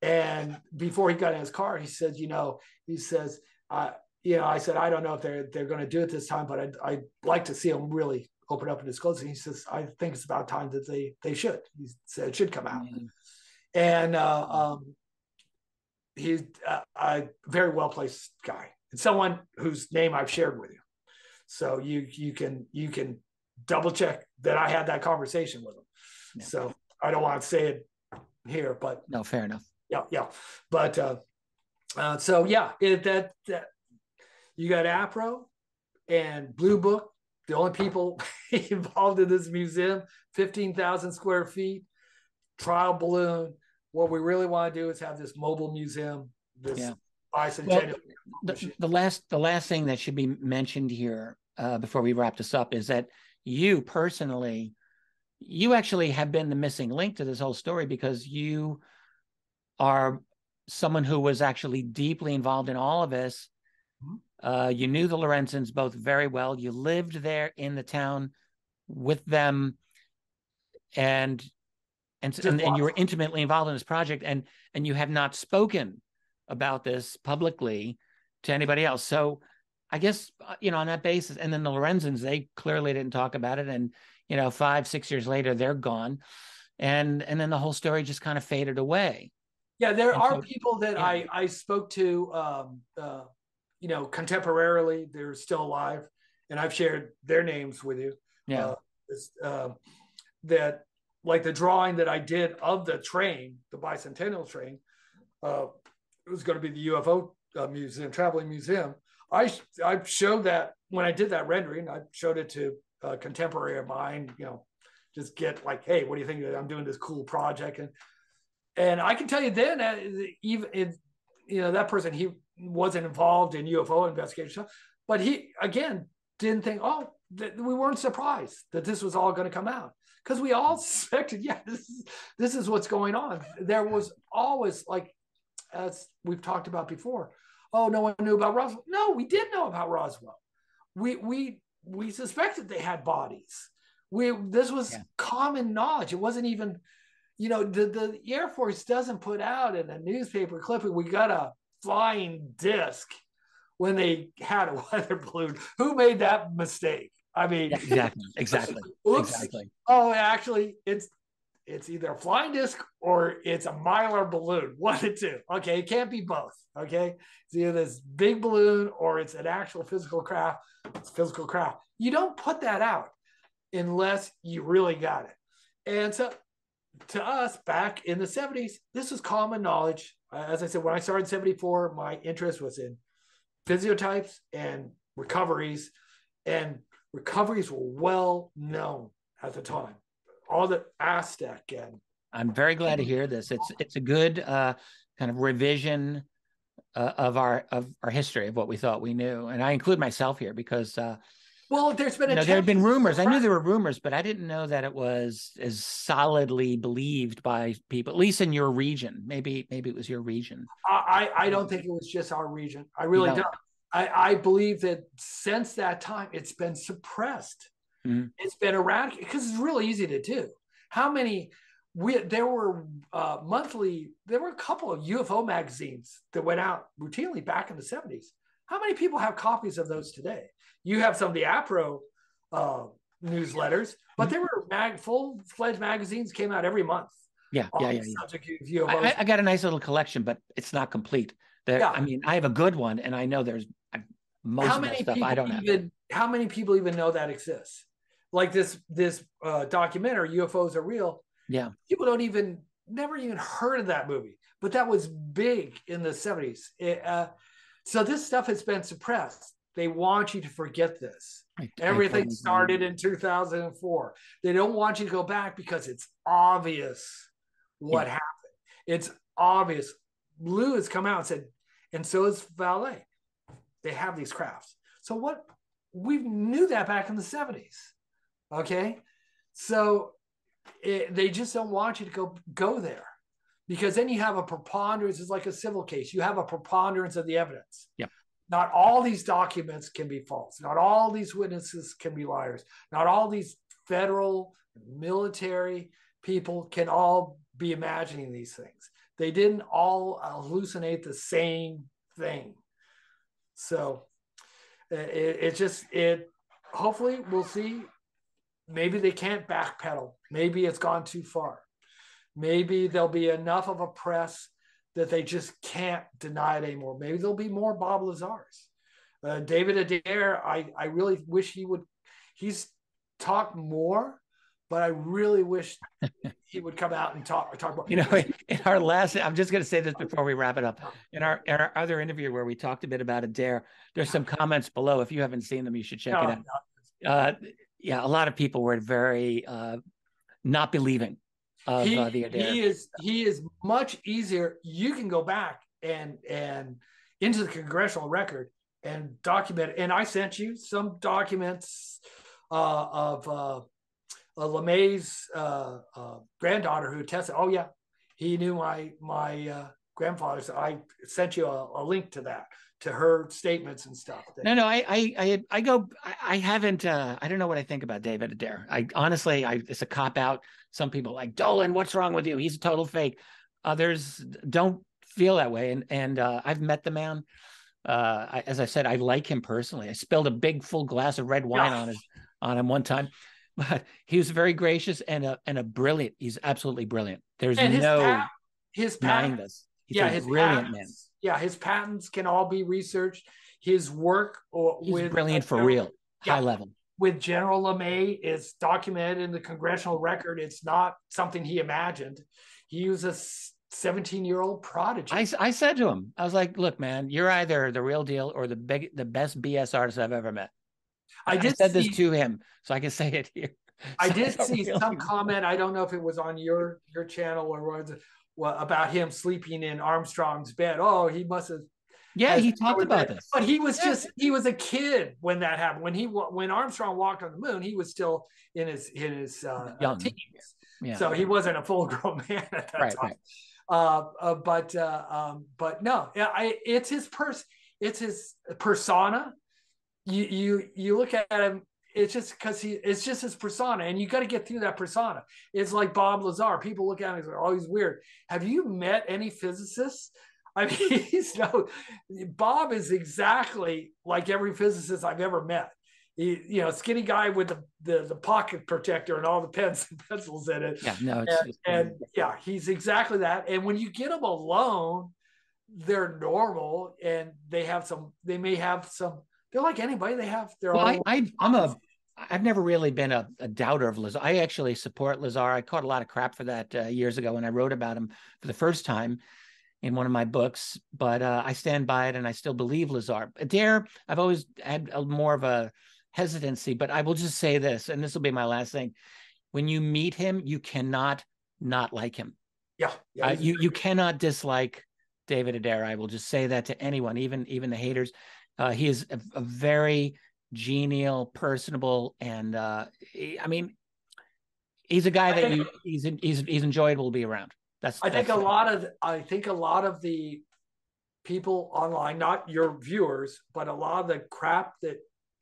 And before he got in his car, he said, you know, he says, uh, you know, I said, I don't know if they're, they're going to do it this time, but I'd, I'd like to see them really open up and disclose it. He says, I think it's about time that they, they should. He said it should come out. Mm-hmm. And uh, um, he's a, a very well placed guy and someone whose name I've shared with you. So you you can you can double check that I had that conversation with him. Yeah. So I don't want to say it here, but no, fair enough. Yeah, yeah. But uh, uh, so yeah, it, that that you got APRO and Blue Book, the only people involved in this museum, fifteen thousand square feet, trial balloon what we really want to do is have this mobile museum, this yeah. bicentennial. Well, the, the, last the last thing that should be mentioned here uh, before we wrap this up is that you personally, you actually have been the missing link to this whole story because you are someone who was actually deeply involved in all of this. Mm-hmm. Uh, you knew the Lorenzens both very well. You lived there in the town with them, and and, and, and you were intimately involved in this project and and you have not spoken about this publicly to anybody else so i guess uh, you know on that basis and then the lorenzens they clearly didn't talk about it and you know five six years later they're gone and and then the whole story just kind of faded away yeah there and are so, people that yeah. i i spoke to um uh you know contemporarily they're still alive and i've shared their names with you yeah uh, uh, that like the drawing that I did of the train, the bicentennial train, uh, it was going to be the UFO uh, museum, traveling museum. I I showed that when I did that rendering, I showed it to a contemporary of mine, you know, just get like, hey, what do you think? I'm doing this cool project, and and I can tell you then, uh, even if, you know that person, he wasn't involved in UFO investigation, but he again didn't think, oh, we weren't surprised that this was all going to come out because we all suspected, yeah, this is, this is what's going on. There was always like, as we've talked about before, oh, no one knew about Roswell. No, we did know about Roswell. We we we suspected they had bodies. We this was yeah. common knowledge. It wasn't even, you know, the the Air Force doesn't put out in a newspaper clipping. We got a flying disc when they had a weather balloon. Who made that mistake? I mean, exactly, exactly, exactly. Oh, actually, it's it's either a flying disc or it's a mylar balloon. One of two. Okay, it can't be both. Okay, it's either this big balloon or it's an actual physical craft. It's physical craft. You don't put that out unless you really got it. And so, to us, back in the '70s, this was common knowledge. Uh, as I said, when I started in '74, my interest was in physiotypes and recoveries and recoveries were well known at the time. All the Aztec and I'm very glad to hear this. It's it's a good uh, kind of revision uh, of our of our history of what we thought we knew, and I include myself here because uh, well, there's been you know, there have been rumors. I knew there were rumors, but I didn't know that it was as solidly believed by people, at least in your region. Maybe maybe it was your region. I, I don't think it was just our region. I really don't? don't. I, I believe that since that time, it's been suppressed. Mhm. It's been eradicated because it's really easy to do. How many? We there were uh, monthly. There were a couple of UFO magazines that went out routinely back in the seventies. How many people have copies of those today? You have some of the APRO uh, newsletters, but there were mag full fledged magazines came out every month. Yeah, yeah, yeah. yeah. of. I, I- got a nice little collection, but it's not complete. There, Yeah. I mean, I have a good one, and I know there's most how of many stuff people I don't have. how many people even know that exists like this this uh, documentary ufos are real. Yeah. people don't even never even heard of that movie but that was big in the 70s uh, so this stuff has been suppressed. They want you to forget this. I- I everything totally started in 2004 they don't want you to go back because it's obvious what Yeah. happened. It's obvious. Lue has come out and said and so is Vallée. They have these crafts. So what we knew that back in the 70s. Okay. So it, they just don't want you to go go there because then you have a preponderance, it's like a civil case. You have a preponderance of the evidence. Yeah. Not all these documents can be false. Not all these witnesses can be liars. Not all these federal military people can all be imagining these things. They didn't all hallucinate the same thing. So it, it just it hopefully we'll see. Maybe they can't backpedal. Maybe it's gone too far. Maybe there'll be enough of a press that they just can't deny it anymore. Maybe there'll be more Bob Lazars. Uh, David Adair, I, I really wish he would. He's talked more, but I really wish he would come out and talk talk more. You know, in our last, I'm just going to say this before we wrap it up. In our, in our other interview where we talked a bit about Adair, there's some comments below. If you haven't seen them, you should check No, it out. Uh, yeah, a lot of people were very uh, not believing of he, uh, the Adair. he is he is much easier. You can go back and and into the congressional record and document. And I sent you some documents uh, of uh, LeMay's uh, uh, granddaughter who tested. Oh yeah, he knew my my uh, grandfather. So I sent you a, a link to that to her statements and stuff. No, no, I, I, I, I go. I, I haven't. Uh, I don't know what I think about David Adair. I honestly, I, it's a cop out. Some people like Dolan. What's wrong with you? He's a total fake. Others don't feel that way, and and uh, I've met the man. Uh, I, as I said, I like him personally. I spilled a big full glass of red wine on his on him one time, but he was very gracious and a and a brilliant. He's absolutely brilliant. There's And his no his denying patents, this. He's yeah, a his brilliant man. Yeah, his patents can all be researched. His work or He's with brilliant for uh, real, yeah. high level. with General LeMay is documented in the congressional record. It's not something he imagined. He was a 17 year old prodigy. I, I said to him, I was like, "Look, man, you're either the real deal or the big, the best BS artist I've ever met." I did said see, this to him, so I can say it here. I So did see some comment. I don't know if it was on your your channel or was about him sleeping in Armstrong's bed. Oh, he must have. Yeah, he talked about this. But he was Yeah. just he was a kid when that happened. When he when Armstrong walked on the moon, he was still in his in his uh, Young. teens. Yeah. So he wasn't a full grown man at that Right, time. right. Uh, uh, but uh, um, but no, yeah, I, it's his pers, it's his persona. You you you look at him. It's just because he, it's just his persona, and you got to get through that persona. It's like Bob Lazar. People look at him and say, "Oh, he's weird." Have you met any physicists? I mean, he's no. Bob is exactly like every physicist I've ever met. He, you know, skinny guy with the, the the pocket protector and all the pens and pencils in it Yeah, no, it's, and, and yeah, he's exactly that. And when you get him alone, they're normal and they have some. They may have some. They're like anybody. They have their well, I, own. I, I'm a, I've never really been a, a doubter of Lazar. I actually support Lazar. I caught a lot of crap for that uh, years ago when I wrote about him for the first time in one of my books, but uh, I stand by it and I still believe Lazar. Adair, I've always had a, more of a hesitancy, but I will just say this, and this will be my last thing. When you meet him, you cannot not like him. yeah, yeah. Uh, you you cannot dislike David Adair. I will just say that to anyone, even even the haters. Uh, he is a, a, very genial, personable, and uh, I mean, he's a guy that you he's he's he's enjoyable to be around. That's I that's think a lot of I think a lot of the people online, not your viewers, but a lot of the crap that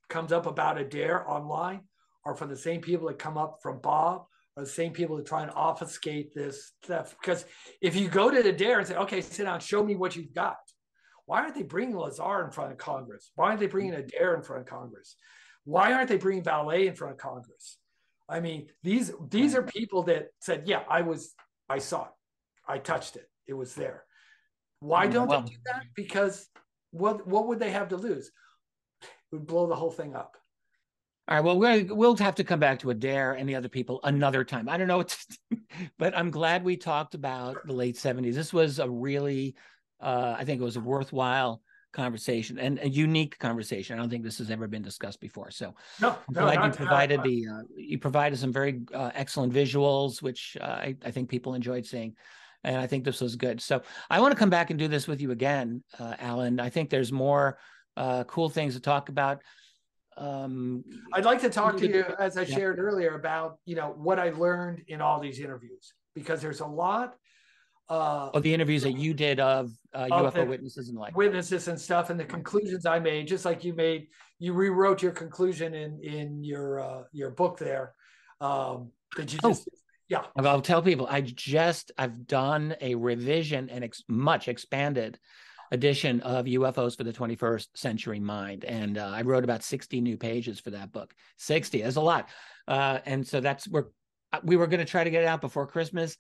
comes up about Adair online are from the same people that come up from Bob or the same people that try and obfuscate this stuff. Because if you go to Adair and say, okay, sit down, show me what you've got. Why aren't they bringing Lazar in front of Congress? Why aren't they bringing Adair in front of Congress? Why aren't they bringing Vallée in front of Congress? I mean, these these are people that said, yeah, I was, I saw it, I touched it, it was there. Why mm, don't well, they do that? Because what what would they have to lose? It would blow the whole thing up. All right. Well, we're we'll have to come back to Adair and the other people another time. I don't know, but I'm glad we talked about the late '70s. This was a really, uh, I think it was a worthwhile conversation and a unique conversation. I don't think this has ever been discussed before. So no, no glad you provided the uh, you provided some very uh, excellent visuals, which uh, I, I think people enjoyed seeing. And I think this was good. So I want to come back and do this with you again, uh, Allan. I think there's more uh, cool things to talk about. Um, I'd like to talk to you, as I yeah. shared earlier, about you know what I learned in all these interviews because there's a lot uh, of the interviews that you did of, uh, of UFO witnesses and like witnesses and stuff, and the conclusions I made, just like you made, you rewrote your conclusion in in your uh, your book there. Um, did you oh. just? Oh. Yeah, I'll tell people I just I've done a revision and ex- much expanded edition of UFOs for the 21st Century Mind, and uh, I wrote about 60 new pages for that book. 60, that's a lot, uh, and so that's where we were going to try to get it out before Christmas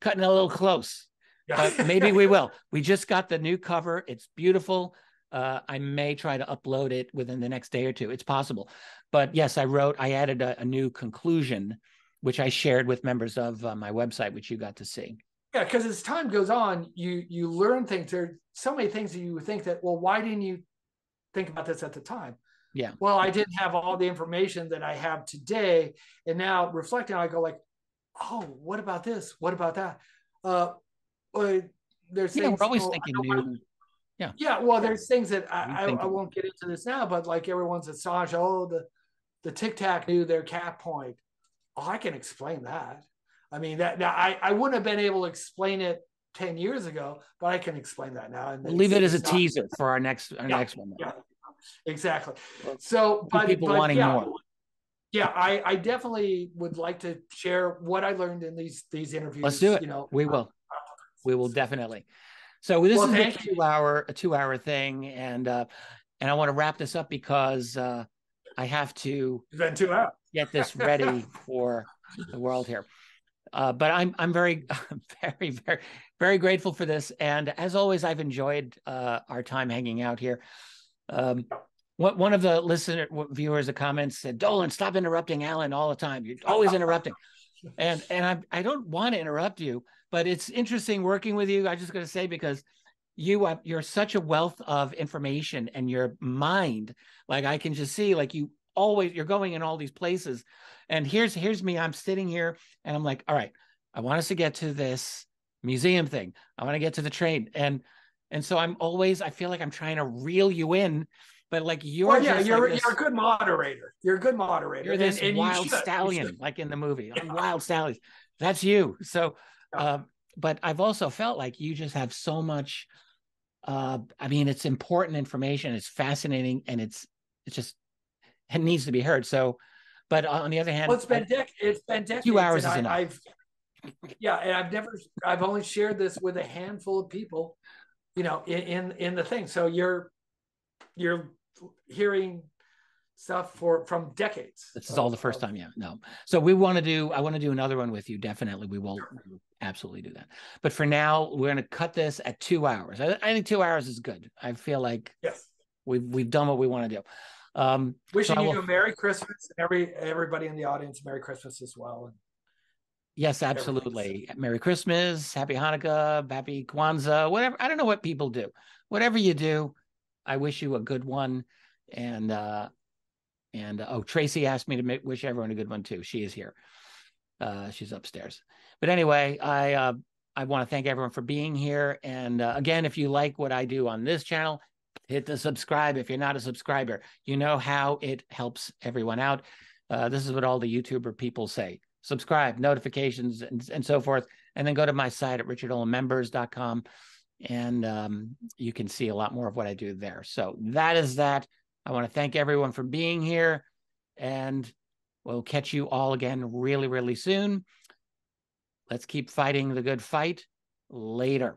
cutting a little close. But maybe we will. We just got the new cover. It's beautiful. Uh, I may try to upload it within the next day or two. It's possible. But yes, I wrote, I added a, a new conclusion, which I shared with members of uh, my website, which you got to see. Yeah, because as time goes on, you you learn things. There are so many things that you think that, well, why didn't you think about this at the time? Yeah. Well, I didn't have all the information that I have today. And now reflecting, I go like, oh, what about this? What about that? Uh, uh there's yeah, things, we're always oh, thinking new. Yeah. Yeah. Well, there's things that I, I, I, won't get into this now, but like everyone's Assange, oh, the, the Tic Tac knew their cap point. Oh, I can explain that. I mean, that now I, I wouldn't have been able to explain it 10 years ago, but I can explain that now. And we'll leave it as a not, teaser for our next, our yeah, next one. Yeah, exactly. So, but people but, wanting yeah, more yeah, I, I definitely would like to share what I learned in these these interviews. Let's do it. You know, we will. We will definitely. So this well, is a two hour a two hour thing, and uh, and I want to wrap this up because uh, I have to then two hours. get this ready for the world here. Uh, but I'm I'm very very very very grateful for this, and as always, I've enjoyed uh, our time hanging out here. Um, what one of the listener viewers of comments said, Dolan, stop interrupting Allan all the time. You're always interrupting. and and I I don't want to interrupt you, but it's interesting working with you. I just got to say because you uh, you're such a wealth of information and your mind, like I can just see, like you always you're going in all these places. And here's here's me. I'm sitting here and I'm like, all right, I want us to get to this museum thing. I want to get to the train. And and so I'm always I feel like I'm trying to reel you in but like you're well, yeah, you're like you're a good moderator. You're a good moderator. You're this and, and wild you stallion, like in the movie. I'm wild stallion. That's you. So, uh, but I've also felt like you just have so much. Uh, I mean, it's important information. It's fascinating, and it's it's just it needs to be heard. So, but on the other hand, well, it's been dec- it's been decades. Two hours is I, enough. I've yeah, and I've never I've only shared this with a handful of people, you know, in in, in the thing. So you're you're hearing stuff for from decades. This is all the first time, yeah. No. So we want to do I want to do another one with you. Definitely. We will absolutely do that. But for now, we're gonna cut this at two hours. I, I think two hours is good. I feel like yes, we've we've done what we want to do. Um wishing so you a Merry Christmas and every everybody in the audience Merry Christmas as well. Yes, absolutely. Merry Christmas, Happy Hanukkah, Happy Kwanzaa, whatever. I don't know what people do. Whatever you do, I wish you a good one. And uh, and oh, Tracy asked me to make, wish everyone a good one too. She is here. Uh, she's upstairs. But anyway, I uh, I want to thank everyone for being here. And uh, again, if you like what I do on this channel, hit the subscribe. If you're not a subscriber, you know how it helps everyone out. Uh, this is what all the YouTuber people say subscribe, notifications, and, and so forth. And then go to my site at richarddolanmembers.com and um, you can see a lot more of what I do there. So that is that. I want to thank everyone for being here, and we'll catch you all again really, really soon. Let's keep fighting the good fight later.